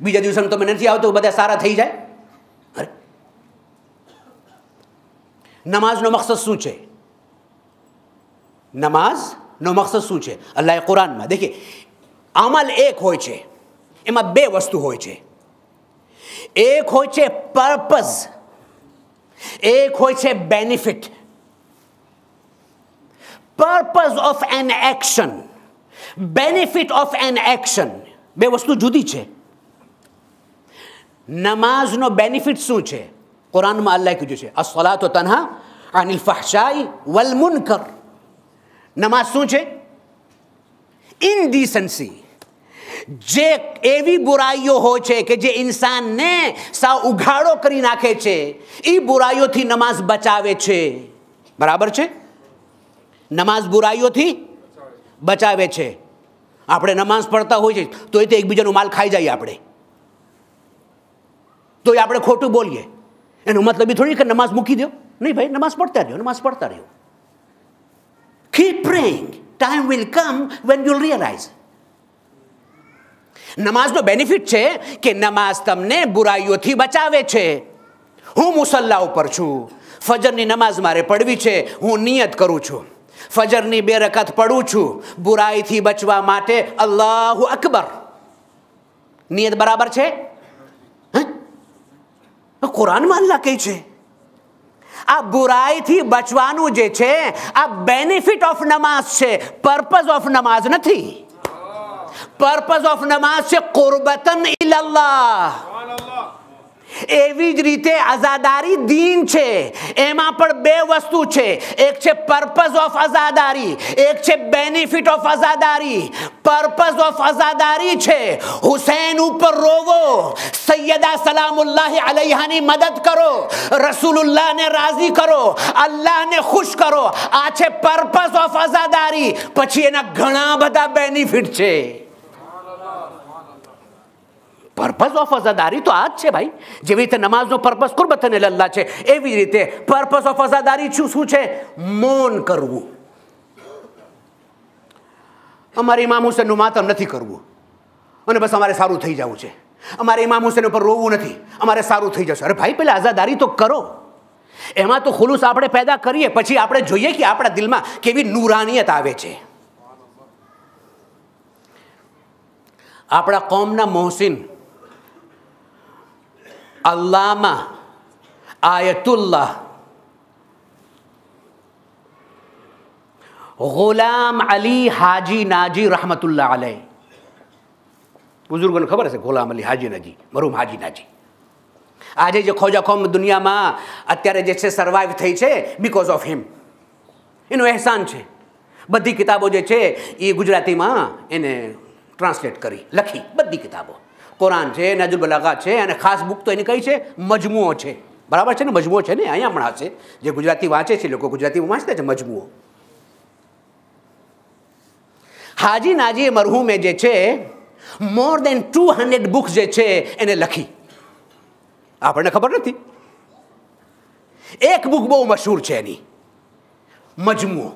બીજા દિવસે તમે નથી આવતો બધા સારા થઈ જાય અરે નમાઝનો મકસદ શું છે નમાઝનો મકસદ શું છે? અલ્લાહ કુરાનમાં દેખીએ અમલ એક હોય છે, એમાં બે વસ્તુ હોય છે. એક હોય છે પર્પઝ એક હોય છે benefit purpose of an action benefit of an action બે વસ્તુ જુદી છે. નમાઝનો બેનિફિટ શું છે? કુરાનમાં અલ્લાહ કીધું છે અસલાતો તનહા અનિલ ફહશાઈ વલ મુનકર. નમાઝ શું છે? ઇનડિસન્સી જે એવી બુરાઈઓ હોય છે કે જે ઇન્સાનને સાવ ઉઘાડો કરી નાખે છે, એ બુરાઈઓથી નમાઝ બચાવે છે. બરાબર છે? નમાઝ બુરાઈઓથી બચાવે છે. આપણે નમાઝ પડતા હોય છે એ તે એકબીજાનો માલ ખાઈ જઈએ આપણે. તો એ આપણે ખોટું બોલીએ. એનો મતલબ એ થોડી કે નમાઝ મૂકી દો નહીં ભાઈ, નમાઝ પડતા રહ્યો, નમાઝ પડતા રહ્યો. Keep praying. Time will come when you realize નમાઝનો benefit છે કે નમાઝ તમને બુરાઈઓથી બચાવે છે. હું મુસલ્લા ઉપર છું. ફજરની નમાઝ મારે પડવી છે. હું નિયત કરું છું. ફજરની બે રકત પડું છું. બુરાઈથી બચવા માટે અલ્લાહુ અકબર. નિયત બરાબર છે? કુરાનમાં અલ્લાહ કહે છે. આ બુરાઈથી બચવાનું જે છે આ બેનિફિટ ઓફ નમાઝ છે પર્પઝ ઓફ નમાઝ નથી પર્પઝ ઓફ નમાઝ છે કુરબતન ઇલલ્લાહ Subhanallah. એવી જ રીતે આઝાદારી દીન છે. એમાં પણ બે વસ્તુ છે. એક છે પર્પઝ ઓફ આઝાદારી, એક છે બેનિફિટ ઓફ આઝાદારી. પર્પઝ ઓફ આઝાદારી છે. હુસૈન ઉપર રોવો. સૈયદા સલામુલ્લાહ અલૈહાની મદદ કરો. રસૂલુલ્લાહને રાજી કરો. અલ્લાહને ખુશ કરો. આ છે પર્પઝ ઓફ આઝાદારી. પછી એના ઘણા બધા બેનિફિટ છે. પર્પઝ ઓફ અઝાદારી તો આ જ છે ભાઈ જેવી રીતે નમાઝનો પર્પઝ કુરબત અને લલ્લા છે એવી રીતે પર્પઝ ઓફ અઝાદારી શું શું છે મૌન કરવું અમારે ઇમામ હુસેનનું માતમ નથી કરવું અને બસ અમારે સારું થઈ જવું છે અમારે ઇમામ હુસેન ઉપર રોવું નથી અમારે સારું થઈ જશે અરે ભાઈ પહેલાં આઝાદારી તો કરો એમાં તો ખુલુસ આપણે પેદા કરીએ પછી આપણે જોઈએ કે આપણા દિલમાં કેવી નૂરાનિયત આવે છે આપણા કોમના મોહસિન અલ્લામા આયતુલ્લાહ ગુલામ અલી હાજી નાજી રહમતુલ્લાહ અલય બુઝુર્ગોને ખબર હશે ગુલામ અલી હાજી નાજી મરૂમ હાજી નાજી આજે જે ખોજા ખોમ દુનિયામાં અત્યારે જે છે સર્વાઈવ થઈ છે બિકોઝ ઓફ હિમ એનું અહેસાન છે બધી કિતાબો જે છે એ ગુજરાતીમાં એને ટ્રાન્સલેટ કરી લખી બધી કિતાબો કોરઆન છે નજુલ બલાગા છે અને ખાસ બુક તો એની કઈ છે? મજમુઓ છે. બરાબર છે ને? મજમુઓ છે ને? અહીંયા પણ હશે જે ગુજરાતી વાંચે છે, લોકો ગુજરાતીમાં વાંચતા છે, મજમુઓ. હાજી નાજી મરહુમે જે છે more than two hundred books જે છે, એને લખી. આપણને ખબર નથી. એક બુક બહુ મશહૂર છે એની. મજમુઓ.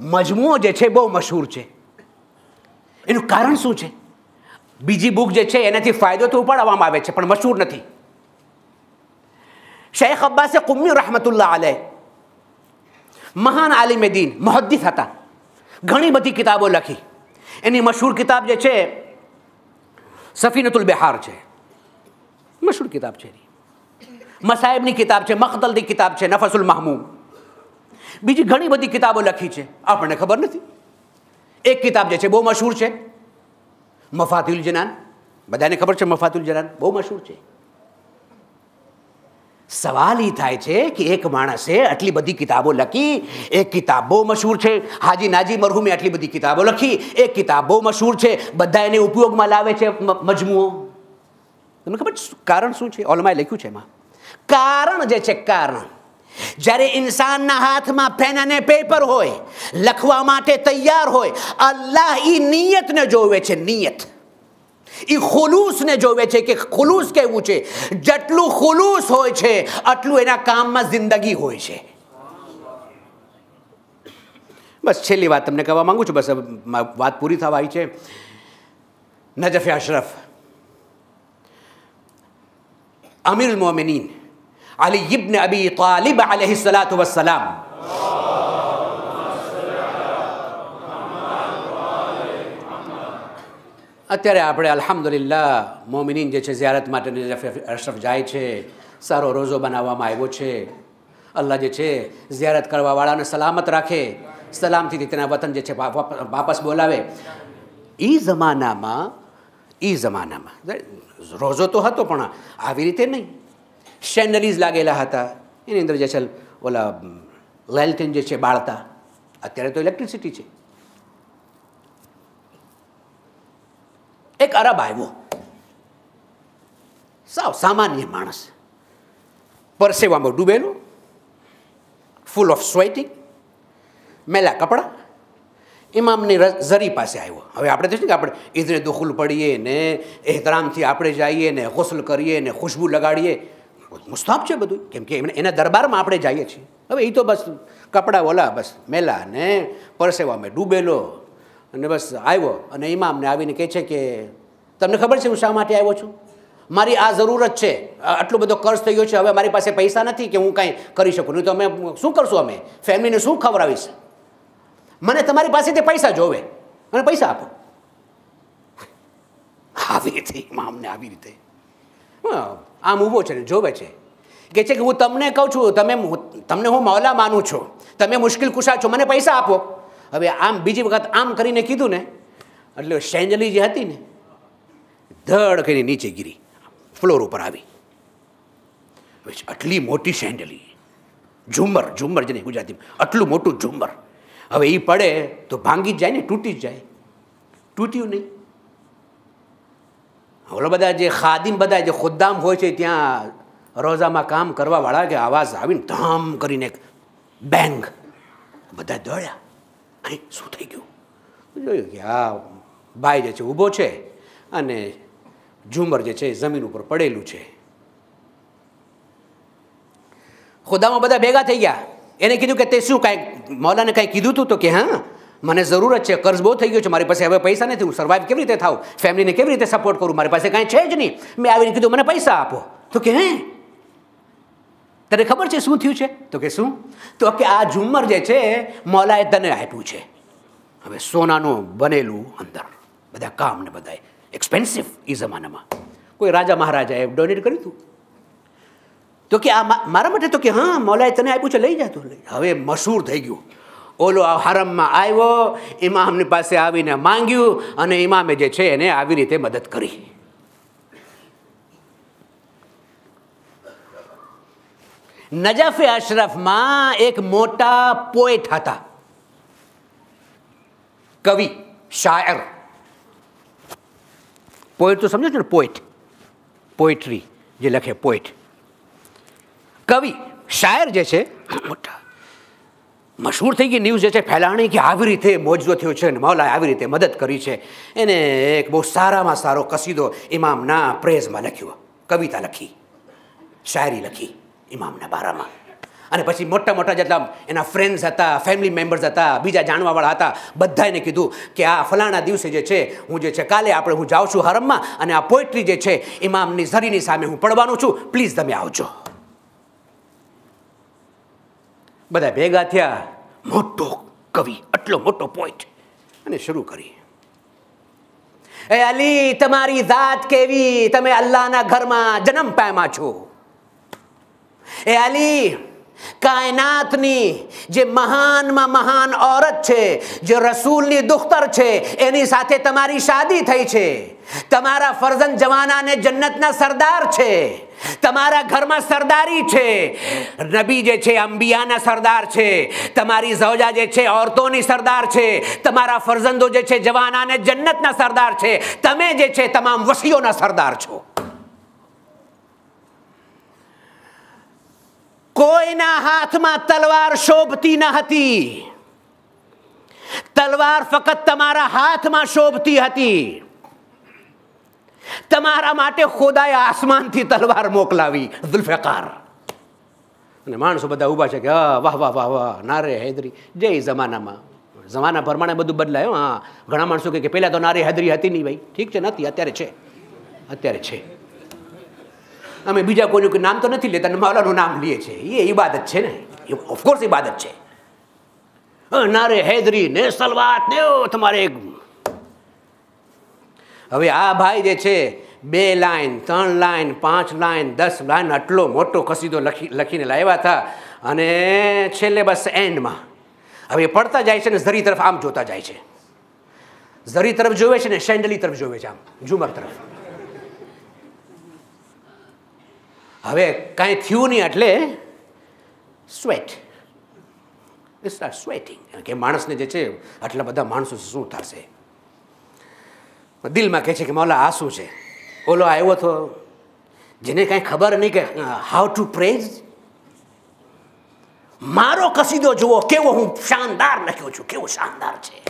મજમુઓ જે છે, બહુ મશહૂર છે. એનું કારણ શું છે? બીજી બુક જે છે એનાથી ફાયદો તો ઉપાડવામાં આવે છે, પણ મશહૂર નથી. શેખ અબ્બાસે કુમ્મી રહમતુલ્લાહ આલે મહાન આલિમે દીન, મુહદ્દિસ હતા. ઘણી બધી કિતાબો લખી. એની મશહૂર કિતાબ જે છે, સફીનતુલ બિહાર છે. મશહૂર કિતાબ છે એની. મસાહેબની કિતાબ છે, મખદલની કિતાબ છે, નફસુલ માહમૂમ. બીજી ઘણી બધી કિતાબો લખી છે, આપણને ખબર નથી. એક કિતાબ જે છે, બહુ મશહૂર છે. મફાતુલ જનાન. બધાને ખબર છે મફાતુલ જનાન? બહુ મશહૂર છે. સવાલ એ થાય છે કે એક માણસે આટલી બધી કિતાબો લખી, એક કિતાબ બહુ મશહૂર છે. હાજી નાજી મરહુમે આટલી બધી કિતાબો લખી, એક કિતાબ બહુ મશહૂર છે. બધા એને ઉપયોગમાં લાવે છે મજમુઓ. તમને ખબર કારણ શું છે? ઓલમાએ લખ્યું છે એમાં. કારણ જે છે, કારણ. જ્યારે ઇન્સાનના હાથમાં પેન અને પેપર હોય, લખવા માટે તૈયાર હોય, અલ્લાહ એ નિયતને જોવે છે, નિયત. એ ખુલૂસને જોવે છે કે ખુલૂસ કેવું છે? જેટલું ખુલૂસ હોય છે, આટલું એના કામમાં જિંદગી હોય છે. બસ છેલ્લી વાત તમને કહેવા માંગુ છું, બસ વાત પૂરી થવા આવી છે. Najaf Ashraf. અમીર મોમિનીન. અલી ઇબ્ન અબી તાલિબ અલૈહિ સલાતુ વસ્સલામ અત્યારે આપણે અલ્હમ્દુલિલ્લાહ મોમિનીન જે છે ઝિયારત માટે નજફ અશરફ જાય છે સારો રોઝો બનાવવામાં આવ્યો છે અલ્લાહ જે છે ઝિયારત કરવાવાળાને સલામત રાખે સલામથી તેના વતન જે છે વા- વા- વાપસ બોલાવે એ જમાનામાં એ જમાનામાં રોઝો તો હતો પણ આવી રીતે નહીં શેન્ડલીઝ લાગેલા હતા. એની અંદર જે છે, ઓલા લેલ્ટિન જે છે, બાળતા. અત્યારે તો ઇલેક્ટ્રિસિટી છે. એક અરબ આવ્યો. સાવ સામાન્ય માણસ. પરસેવામાં ડૂબેલો. ફૂલ ઓફ સ્વેટિંગ મેલા કપડાં. ઇમામની ઝરી પાસે આવ્યો. હવે આપણે તો છે ને આપણે ઈદને દુખુલ પડીએ ને, એહતરામથી આપણે જઈએ ને હોસલ કરીએ ને, ખુશ્બુ લગાડીએ. મુસ્તાબ છે બધું. કેમ કે એમને- એના દરબારમાં આપણે જઈએ છીએ. હવે એ તો બસ કપડાં ઓલા, બસ મેલા ને પરસેવામાં ડૂબેલો અને બસ આવ્યો. અને ઇમામને આવીને કહે છે કે, તમને ખબર છે હું શા માટે આવ્યો છું? મારી આ જરૂરત છે. આટલો બધો કર્જ થઈ ગયો છે. હવે મારી પાસે પૈસા નથી કે હું કાંઈ કરી શકું. નહીં તો અમે શું કરશું અમે? ફેમિલીને શું ખવડાવીશ? મને તમારી પાસેથી પૈસા જોવે. અને પૈસા આપો. આવી રીતે ઇમામને આવી રીતે. આમ ઊભો છે ને જોવે છે. કે છે કે હું તમને કહું છું, તમે તમને હું મૌલા માનું છું. તમે મુશ્કેલ કુશા છો, મને પૈસા આપો. હવે આમ બીજી વખત આમ કરીને કીધું ને, એટલે સેન્જલી જે હતી ને, ધડ કરીને નીચે ગીરી, ફ્લોર ઉપર આવી. આટલી મોટી સેન્ડલી ઝુમ્મર ઝુમ્મર જેને ગુજરાતીમાં આટલું મોટું ઝુમ્મર. હવે એ પડે તો ભાંગી જ જાય ને, તૂટી જ જાય. તૂટ્યું નહીં. ઓલા બધા જે ખાદીમ બધા જે ખુદ્દામ હોય છે, ત્યાં રોઝામાં કામ કરવાવાળા કે આવાજ આવીને ધામ કરીને બેંગ. બધા દોડ્યા. અહીં શું થઈ ગયું? જોયું કે આ ભાઈ જે છે, ઊભો છે અને ઝુમર જે છે જમીન ઉપર પડેલું છે. ખુદામાં બધા ભેગા થઈ ગયા. એને કીધું કે તે શું કાંઈક, મૌલાને કાંઈ કીધું હતું તો કે હા મને જરૂરત છે, કર્જ બહુ થઈ ગયો છે, મારી પાસે હવે પૈસા નથી, હું સર્વાઈવ કેવી રીતે થાઉં? ફેમિલીને કેવી રીતે સપોર્ટ કરું? મારી પાસે કાંઈ છે જ નહીં. મેં આવીને કીધું, મને પૈસા આપો. તો કે, હે? તને ખબર છે શું થયું છે? તો કે, શું? તો કે, આ ઝુમ્મર જે છે, મોલાએ તને આપ્યું છે. હવે સોનાનું બનેલું અંદર. બધા કામ ને બધા એક્સપેન્સિવ એ જમાનામાં. કોઈ રાજા મહારાજાએ ડોનેટ કર્યું હતું? તો કે, આ મારા માટે? તો કે, હા, મોલાએ તને આપ્યું છે, લઈ જા તું. હવે મશહૂર થઈ ગયું. ઓલો હરમમાં આવ્યો ઇમામની પાસે આવીને માંગ્યું અને ઇમામે જે છે એને આવી રીતે મદદ કરી. નજાફે અશરફમાં એક મોટા પોએટ હતા. કવિ, શાયર. પોએટ તો સમજો છો ને પોઈટ પોએટ્રી, જે લખે પોઈટ કવિ, શાયર જે છે, મોટા મશહૂર થઈ ગઈ ન્યૂઝ જે છે ફેલાણી કે આવી રીતે મોજો થયો છે અને મૌલાએ આવી રીતે મદદ કરી છે. એને એક બહુ સારામાં સારો કસીદો ઇમામના પ્રેઝમાં લખ્યો. કવિતા લખી. શાયરી લખી ઇમામના બારામાં. અને પછી મોટા મોટા જેટલા એના ફ્રેન્ડ્સ હતા ફેમિલી મેમ્બર્સ હતા, બીજા જાણવાવાળા હતા બધાને કીધું કે આ ફલાણા દિવસે જે છે, હું જે છે, કાલે આપણે હું જાઉં છું હરમમાં અને આ પોએટ્રી જે છે, ઇમામની ઝરીની સામે હું પડવાનું છું. પ્લીઝ તમે આવજો. બધા ભેગા થયા. મોટો કવિ આટલો મોટો પોઈન્ટ અને શરૂ કરી. એ અલી તમારી જાત કેવી? તમે અલ્લાહના ઘરમાં જન્મ પામ્યા છો. એ અલી કાયનાતની જે મહાનમાં મહાન ઓરત છે, જે રસૂલની દુખ્તર છે, એની સાથે તમારી શાદી થઈ છે. તમારા ફરજન જવાનાને જન્નતના સરદાર છે. તમારા ઘરમાં સરદારી છે. નબી જે છે, અંબિયાના સરદાર છે. તમારી ઝવજા જે છે, ઓરતોની સરદાર છે. તમારા ફરજંદો જે છે, જવાનાને જન્નતના સરદાર છે. તમે જે છે, તમામ વસીઓના સરદાર છો. કોઈના હાથમાં તલવાર શોભતી ન હતી. તલવાર ફક્ત તમારા હાથમાં શોભતી હતી. તમારા માટે ખોદાએ આસમાનથી તલવાર મોકલાવી દુલ્ફેકાર અને માણસો બધા ઊભા છે કે વાહ વાહ વાહ વાહ, નારે હૈદરી, જય જમાનામાં. જમાના પ્રમાણે બધું બદલાયું, હા, ઘણા માણસો કે પહેલાં તો નારી હૈદરી હતી નહીં ભાઈ. ઠીક છે, નથી, અત્યારે છે. અત્યારે છે. અમે બીજા કોઈનું કોઈ નામ તો નથી લેતા માવલાનું નામ લઈએ છીએ એ ઇબાદત છે ને? એ ઓફકોર્સ ઇબાદત છે. નારે હૈદરી ને સલવાત ને તમારે હવે આ ભાઈ જે છે, બે લાઈન, ત્રણ લાઈન, પાંચ લાઈન, દસ લાઈન, આટલો મોટો કસીદો લખી, લખીને લાવ્યા હતા. અને છેલ્લે બસ એન્ડમાં. હવે પડતા જાય છે ને ઝરી તરફ આમ જોતા જાય છે. ઝરી તરફ જોવે છે ને શેન્ડલી તરફ જોવે છે આમ, ઝુમર તરફ. હવે કાંઈ થયું નહીં એટલે સ્વેટ સ્ટાર્ટ સ્વેટિંગ કે માણસને જે છે, આટલા બધા માણસો શું થશે? દિલમાં કહે છે કે મોલા, આ શું છે? ઓલો આવ્યો તો, જેને કાંઈ ખબર નહીં કે હાઉ ટુ પ્રેઝ મારો કસીદો જુઓ, કેવો હું શાનદાર લખ્યો છું, કેવો શાનદાર છે.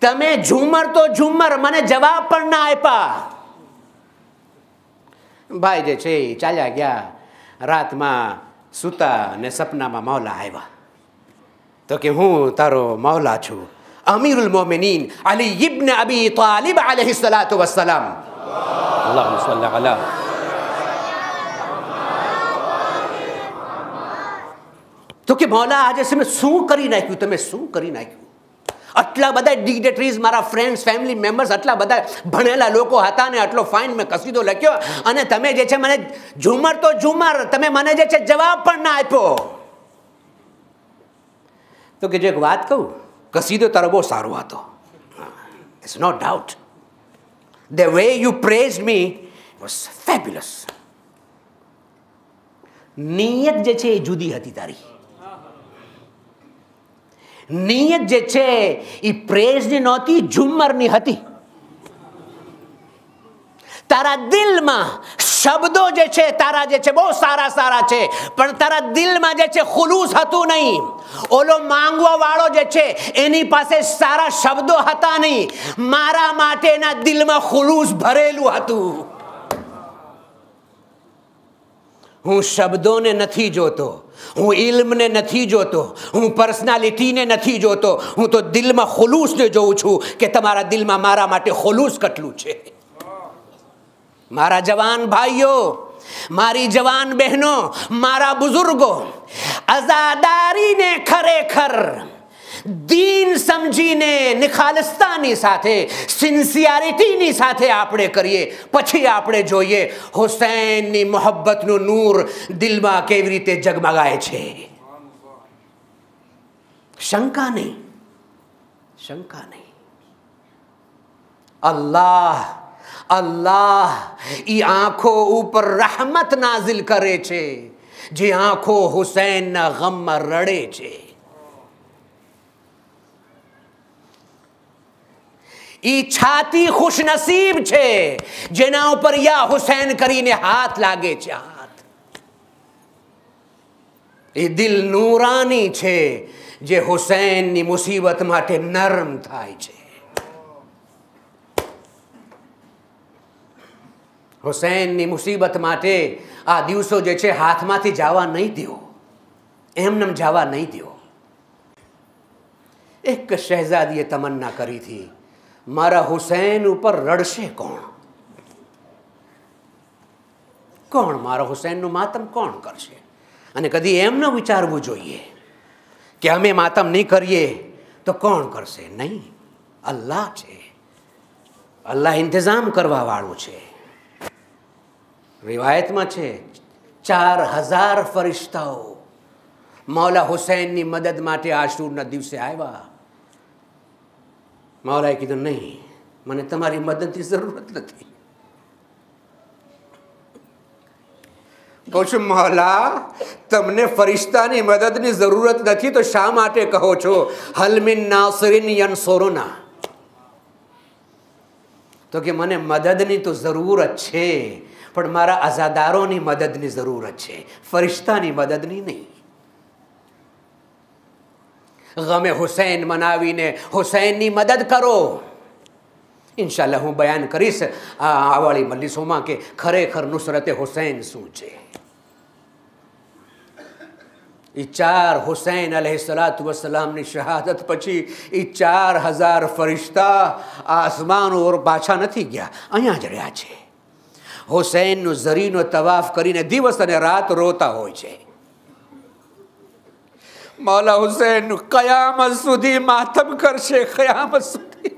તમે ઝુમર તો ઝુમર, મને જવાબ પણ ના આપ્યા. ભાઈ જે છે એ ચાલ્યા ગયા. રાતમાં સૂતા અને સપનામાં માવલા આવ્યા. તો કે હું તારો માવલા છું. અમીરુલ મોમિનીન અલી ઇબ્ન અબી તાલિબ અલૈહિ સલાતુ વસલામ અલ્લાહુ સલ્લી અલા. તો કે મૌલા આજે તમે શું કરી નાખ્યું? તમે શું કરી નાખ્યું? આટલા બધા ડિગ્નેટરીઝ મારા ફ્રેન્ડ્સ ફેમિલી મેમ્બર્સ આટલા બધા ભણેલા લોકો હતા ને આટલો ફાઇન મેં કસીદો લખ્યો. અને તમે જે છે મને ઝુમર તો ઝુમર, તમે મને જે છે જવાબ પણ ના આપ્યો. તો કે જો એક વાત કહું, કસીદો તારો બહુ સારો હતો. It's no doubt the way you praise me was fabulous નિયત જે છે એ જુદી હતી તારી. નિયત જે છે એ પ્રેઝની નહોતી, ઝુમ્મરની હતી. તારા દિલમાં શબ્દો જે છે, તારા જે છે, બહુ સારા સારા છે, પણ તારા દિલમાં જે છે, ખુલુસ હતું નહીં. ઓલો માંગવા વાળો જે છે, એની પાસે સારા શબ્દો હતા નહીં. મારા માટે એના દિલમાં ખુલુસ ભરેલું હતું. હું શબ્દોને નથી જોતો, હું ઇલ્મને નથી જોતો, હું પર્સનાલિટીને નથી જોતો, હું તો દિલમાં ખુલૂસને જોઉં છું કે તમારા દિલમાં મારા માટે ખુલૂસ કેટલું છે. મારા જવાન ભાઈઓ, મારી જવાન બહેનો, મારા બુઝુર્ગો અઝાદારીને ખરેખર દીન સમજીને નિખાલસ્તાની સાથે સિન્સિયારિટીની સાથે આપણે કરીએ પછી આપણે જોઈએ હુસૈનની મોહબ્બતનું નૂર દિલમાં કેવી રીતે જગમગાય છે શંકા નહીં શંકા નહીં અલ્લાહ અલ્લાહ ઈ આંખો ઉપર રહમત નાઝિલ કરે છે જે આંખો હુસૈનના ગમમાં રડે છે ઈ છાતી ખુશનસીબ છે, જેના ઉપર યા હુસૈન કરીને હાથ લાગે છે હાથ. એ દિલ નૂરાની છે, જે હુસૈનની મુસીબત માટે નરમ થાય છે. હુસૈનની મુસીબત માટે આ દિવસો જે છે, હાથમાંથી જવા નહીં દો એમનેમ જવા નહીં દો એક શહેજાદીએ તમન્ના કરી હતી મારા હુસૈન ઉપર રડશે કોણ? કોણ મારા હુસૈનનું માતમ કોણ કરશે? અને કદી એમ ન વિચારવું જોઈએ કે અમે માતમ નહીં કરીએ તો કોણ કરશે? નહીં, અલ્લાહ છે. અલ્લાહ ઇંતજામ કરવા વાળું છે. રિવાયતમાં છે, ચાર હજાર ફરિશ્તાઓ મૌલા હુસૈનની મદદ માટે આશુરના દિવસે આવ્યા. મૌલાએ કીધું, નહીં, મને તમારી મદદની જરૂરત નથી. કહું મૌલા તમને ફરિશ્તાની મદદની જરૂરત નથી, તો શા માટે કહો છો? હલમિન નાસરીન યનસોરોના તો કે, મને મદદની તો જરૂરત છે, પણ મારા આઝાદારોની મદદની જરૂરત છે, ફરિશ્તાની મદદની નહીં. ગમે હુસૈન મનાવીને હુસૈનની મદદ કરો ઇન્શાલ્લાહ હું બયાન કરીશ આ આવાળી મલ્લીસોમાં કે ખરેખર નુસરતે હુસૈન શું છે એ ચાર હુસૈન અલહ સલાત વસલામની શહાદત પછી એ ચાર હજાર ફરિશ્તા આસમાન ઓર પાછા નથી ગયા અહીંયા જ રહ્યા છે હુસૈનનું ઝરીનો તવાફ કરીને દિવસ અને રાત રોતા હોય છે મૌલા હુસૈન કયામત સુધી માતમ કરશે કયામત સુધી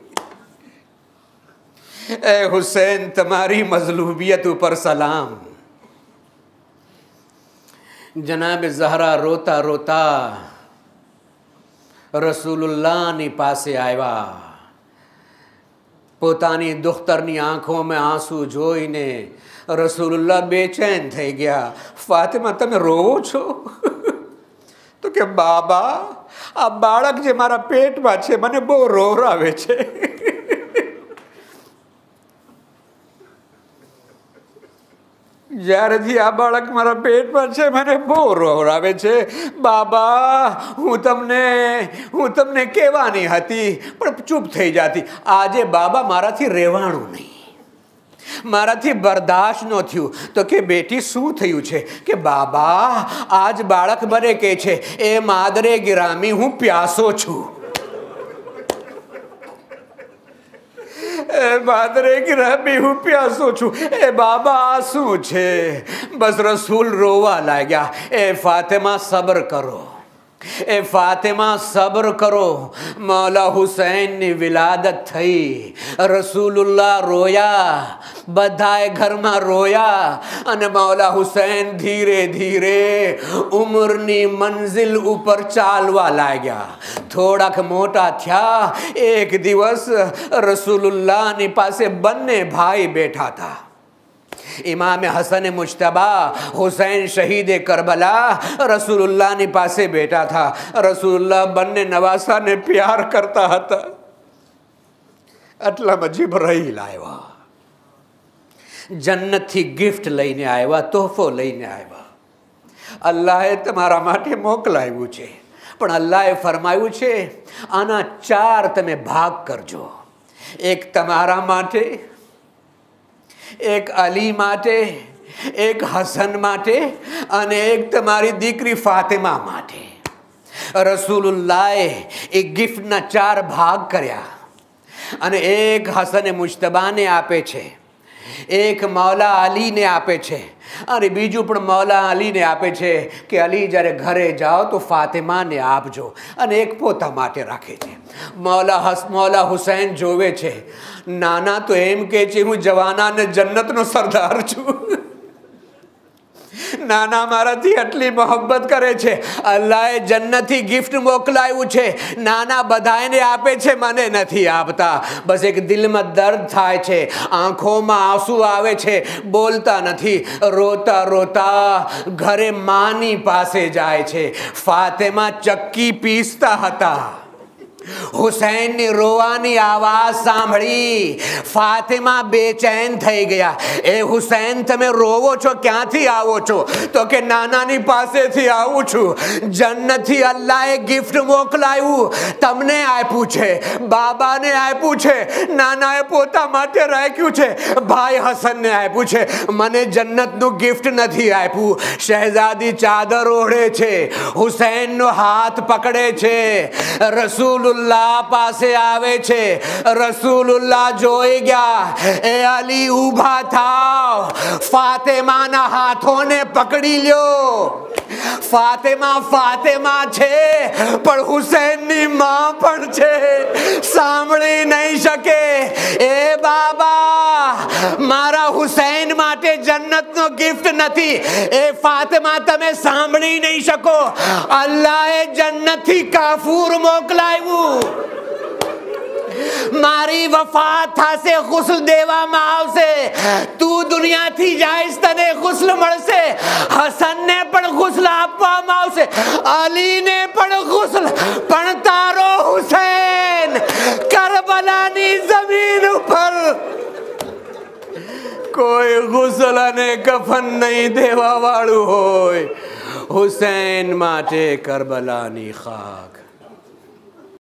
એ હુસૈન તમારી મઝલુબિયત ઉપર સલામ જનાબ ઝહરા રોતા રોતા રસૂલુલ્લાહની પાસે આવ્યા પોતાની દુખ્તરની આંખોમાં આંસુ જોઈને રસૂલુલ્લાહ બેચેન થઈ ગયા ફાતિમા તમે રોવો છો તો કે, બાબા, આ બાળક જે મારા પેટમાં છે, મને બહુ રોવરાવે છે. જ્યારેથી આ બાળક મારા પેટમાં છે, મને બહુ રોવરાવે છે. બાબા, હું તમને હું તમને કહેવાની હતી, પણ ચૂપ થઈ જતી. આજે બાબા મારાથી રહેવાનું નહીં. મારાથી બરદાશ્ત ન થયું. તો કે બેટી, શું થયું છે? કે બાબા, આજ બાળક મને કે છે, એ માદરે ગિરામી, હું પ્યાસો છું. એ માદરે ગિરામી, હું પ્યાસો છું. એ બાબા, આ શું છે? બસ રસૂલ રોવા લાગ્યા. એ ફાતેમાં સબર કરો. એ ફાતેમા સબર કરો મૌલા હુસૈનની વિલાદત થઈ રસૂલુલ્લાહ રોયા બધાએ ઘરમાં રોયા અને મૌલા હુસૈન ધીરે ધીરે ઉમરની મંઝિલ ઉપર ચાલવા લાગ્યા થોડાક મોટા થયા એક દિવસ રસૂલુલ્લાહની પાસે બંને ભાઈ બેઠા હતા ઇમામે હસન મુજતબા, હુસૈન શહીદે કરબલા, રસૂલુલ્લાહની પાસે બેઠા હતા રસૂલુલ્લાહ બંને નવાસાને પ્યાર કરતા હતા. આટલામાં જીબ્રાઈલ આવ્યા જન્નતથી ગિફ્ટ લઈને આવ્યા, તોહફો લઈને આવ્યા. અલ્લાહે તમારા માટે મોકલાવ્યું છે. પણ અલ્લાહે ફરમાયું છે, આના ચાર તમે ભાગ કરજો. એક તમારા માટે એક અલી માટે, એક હસન માટે અને એક તમારી દીકરી ફાતિમા માટે. રસૂલુલ્લાએ એ ગિફ્ટના ચાર ભાગ કર્યા અને એક હસન મુશ્તબાને આપે છે, એક મૌલા અલીને આપે છે અને બીજું પણ મૌલા અલીને આપે છે કે અલી જ્યારે ઘરે જાઓ તો ફાતિમાને આપજો અને એક પોતા માટે રાખે છે. મૌલા હસ, મૌલા હુસૈન જોવે છે નાના તો એમ કે છે, હું જવાના અને જન્નતનો સરદાર છું. નાના મારાથી આટલી મોહબ્બત કરે છે. અલ્લાહે જન્નતથી ગિફ્ટ મોકલાયું છે. નાના બધાને આપે છે, મને નથી આપતા. બસ એક દિલમાં દર્દ થાય છે. આંખોમાં આંસુ આવે છે. બોલતા નથી. રોતા રોતા ઘરે માની પાસે જાય છે. ફાતેમાં ચક્કી પીસતા હતા. હુસૈનની રોવાની આવાજ સાંભળી ફાતિમા બેચેન થઈ ગયા. એ હુસૈન, તમે રોવો છો? ક્યાંથી આવો છો? તો કે નાનાની પાસેથી આવું છું. જન્નતથી અલ્લાહે ગિફ્ટ મોકલાયું. તમને આપ્યું છે. બાબાને આપ્યું છે. નાનાએ પોતા માટે રાખ્યું છે. ભાઈ હસનને આપ્યું છે. મને જન્નતનું ગિફ્ટ નથી આપ્યું. શહેજાદી ચાદર ઓઢે છે. હુસૈનનો હાથ પકડે છે. રસૂલ રસૂલુલ્લાહ પાસે આવે છે. રસૂલુલ્લાહ જોઈ ગયા. એ અલી ઊભા થાવ. ફાતેમાના હાથોને પકડી લ્યો. ફાતેમા ફાતેમા છે, પણ હુસૈનની માં પણ છે. સાંભળી નહીં શકે. એ બાબા, મારા હુસૈન માટે જન્નતનો ગિફ્ટ નથી. એ ફાતેમા તમે સાંભળી નહીં શકો. અલ્લાહે જન્નતથી કાફૂર મોકલાવ્યું. મારી વફાત થશે ગુસ્લ દેવામાં આવશે તું દુનિયાથી જાઈશ તને ગુસ્લ મળશે હસનને પણ ગુસ્લ આપવામાં આવશે અલીને પણ ગુસ્લ પણ તારો હુસૈન કરબલાની જમીન ઉપર કોઈ ગુસલ અને કફન નહીં દેવા વાળું હોય હુસૈન માટે કરબલાની ખાક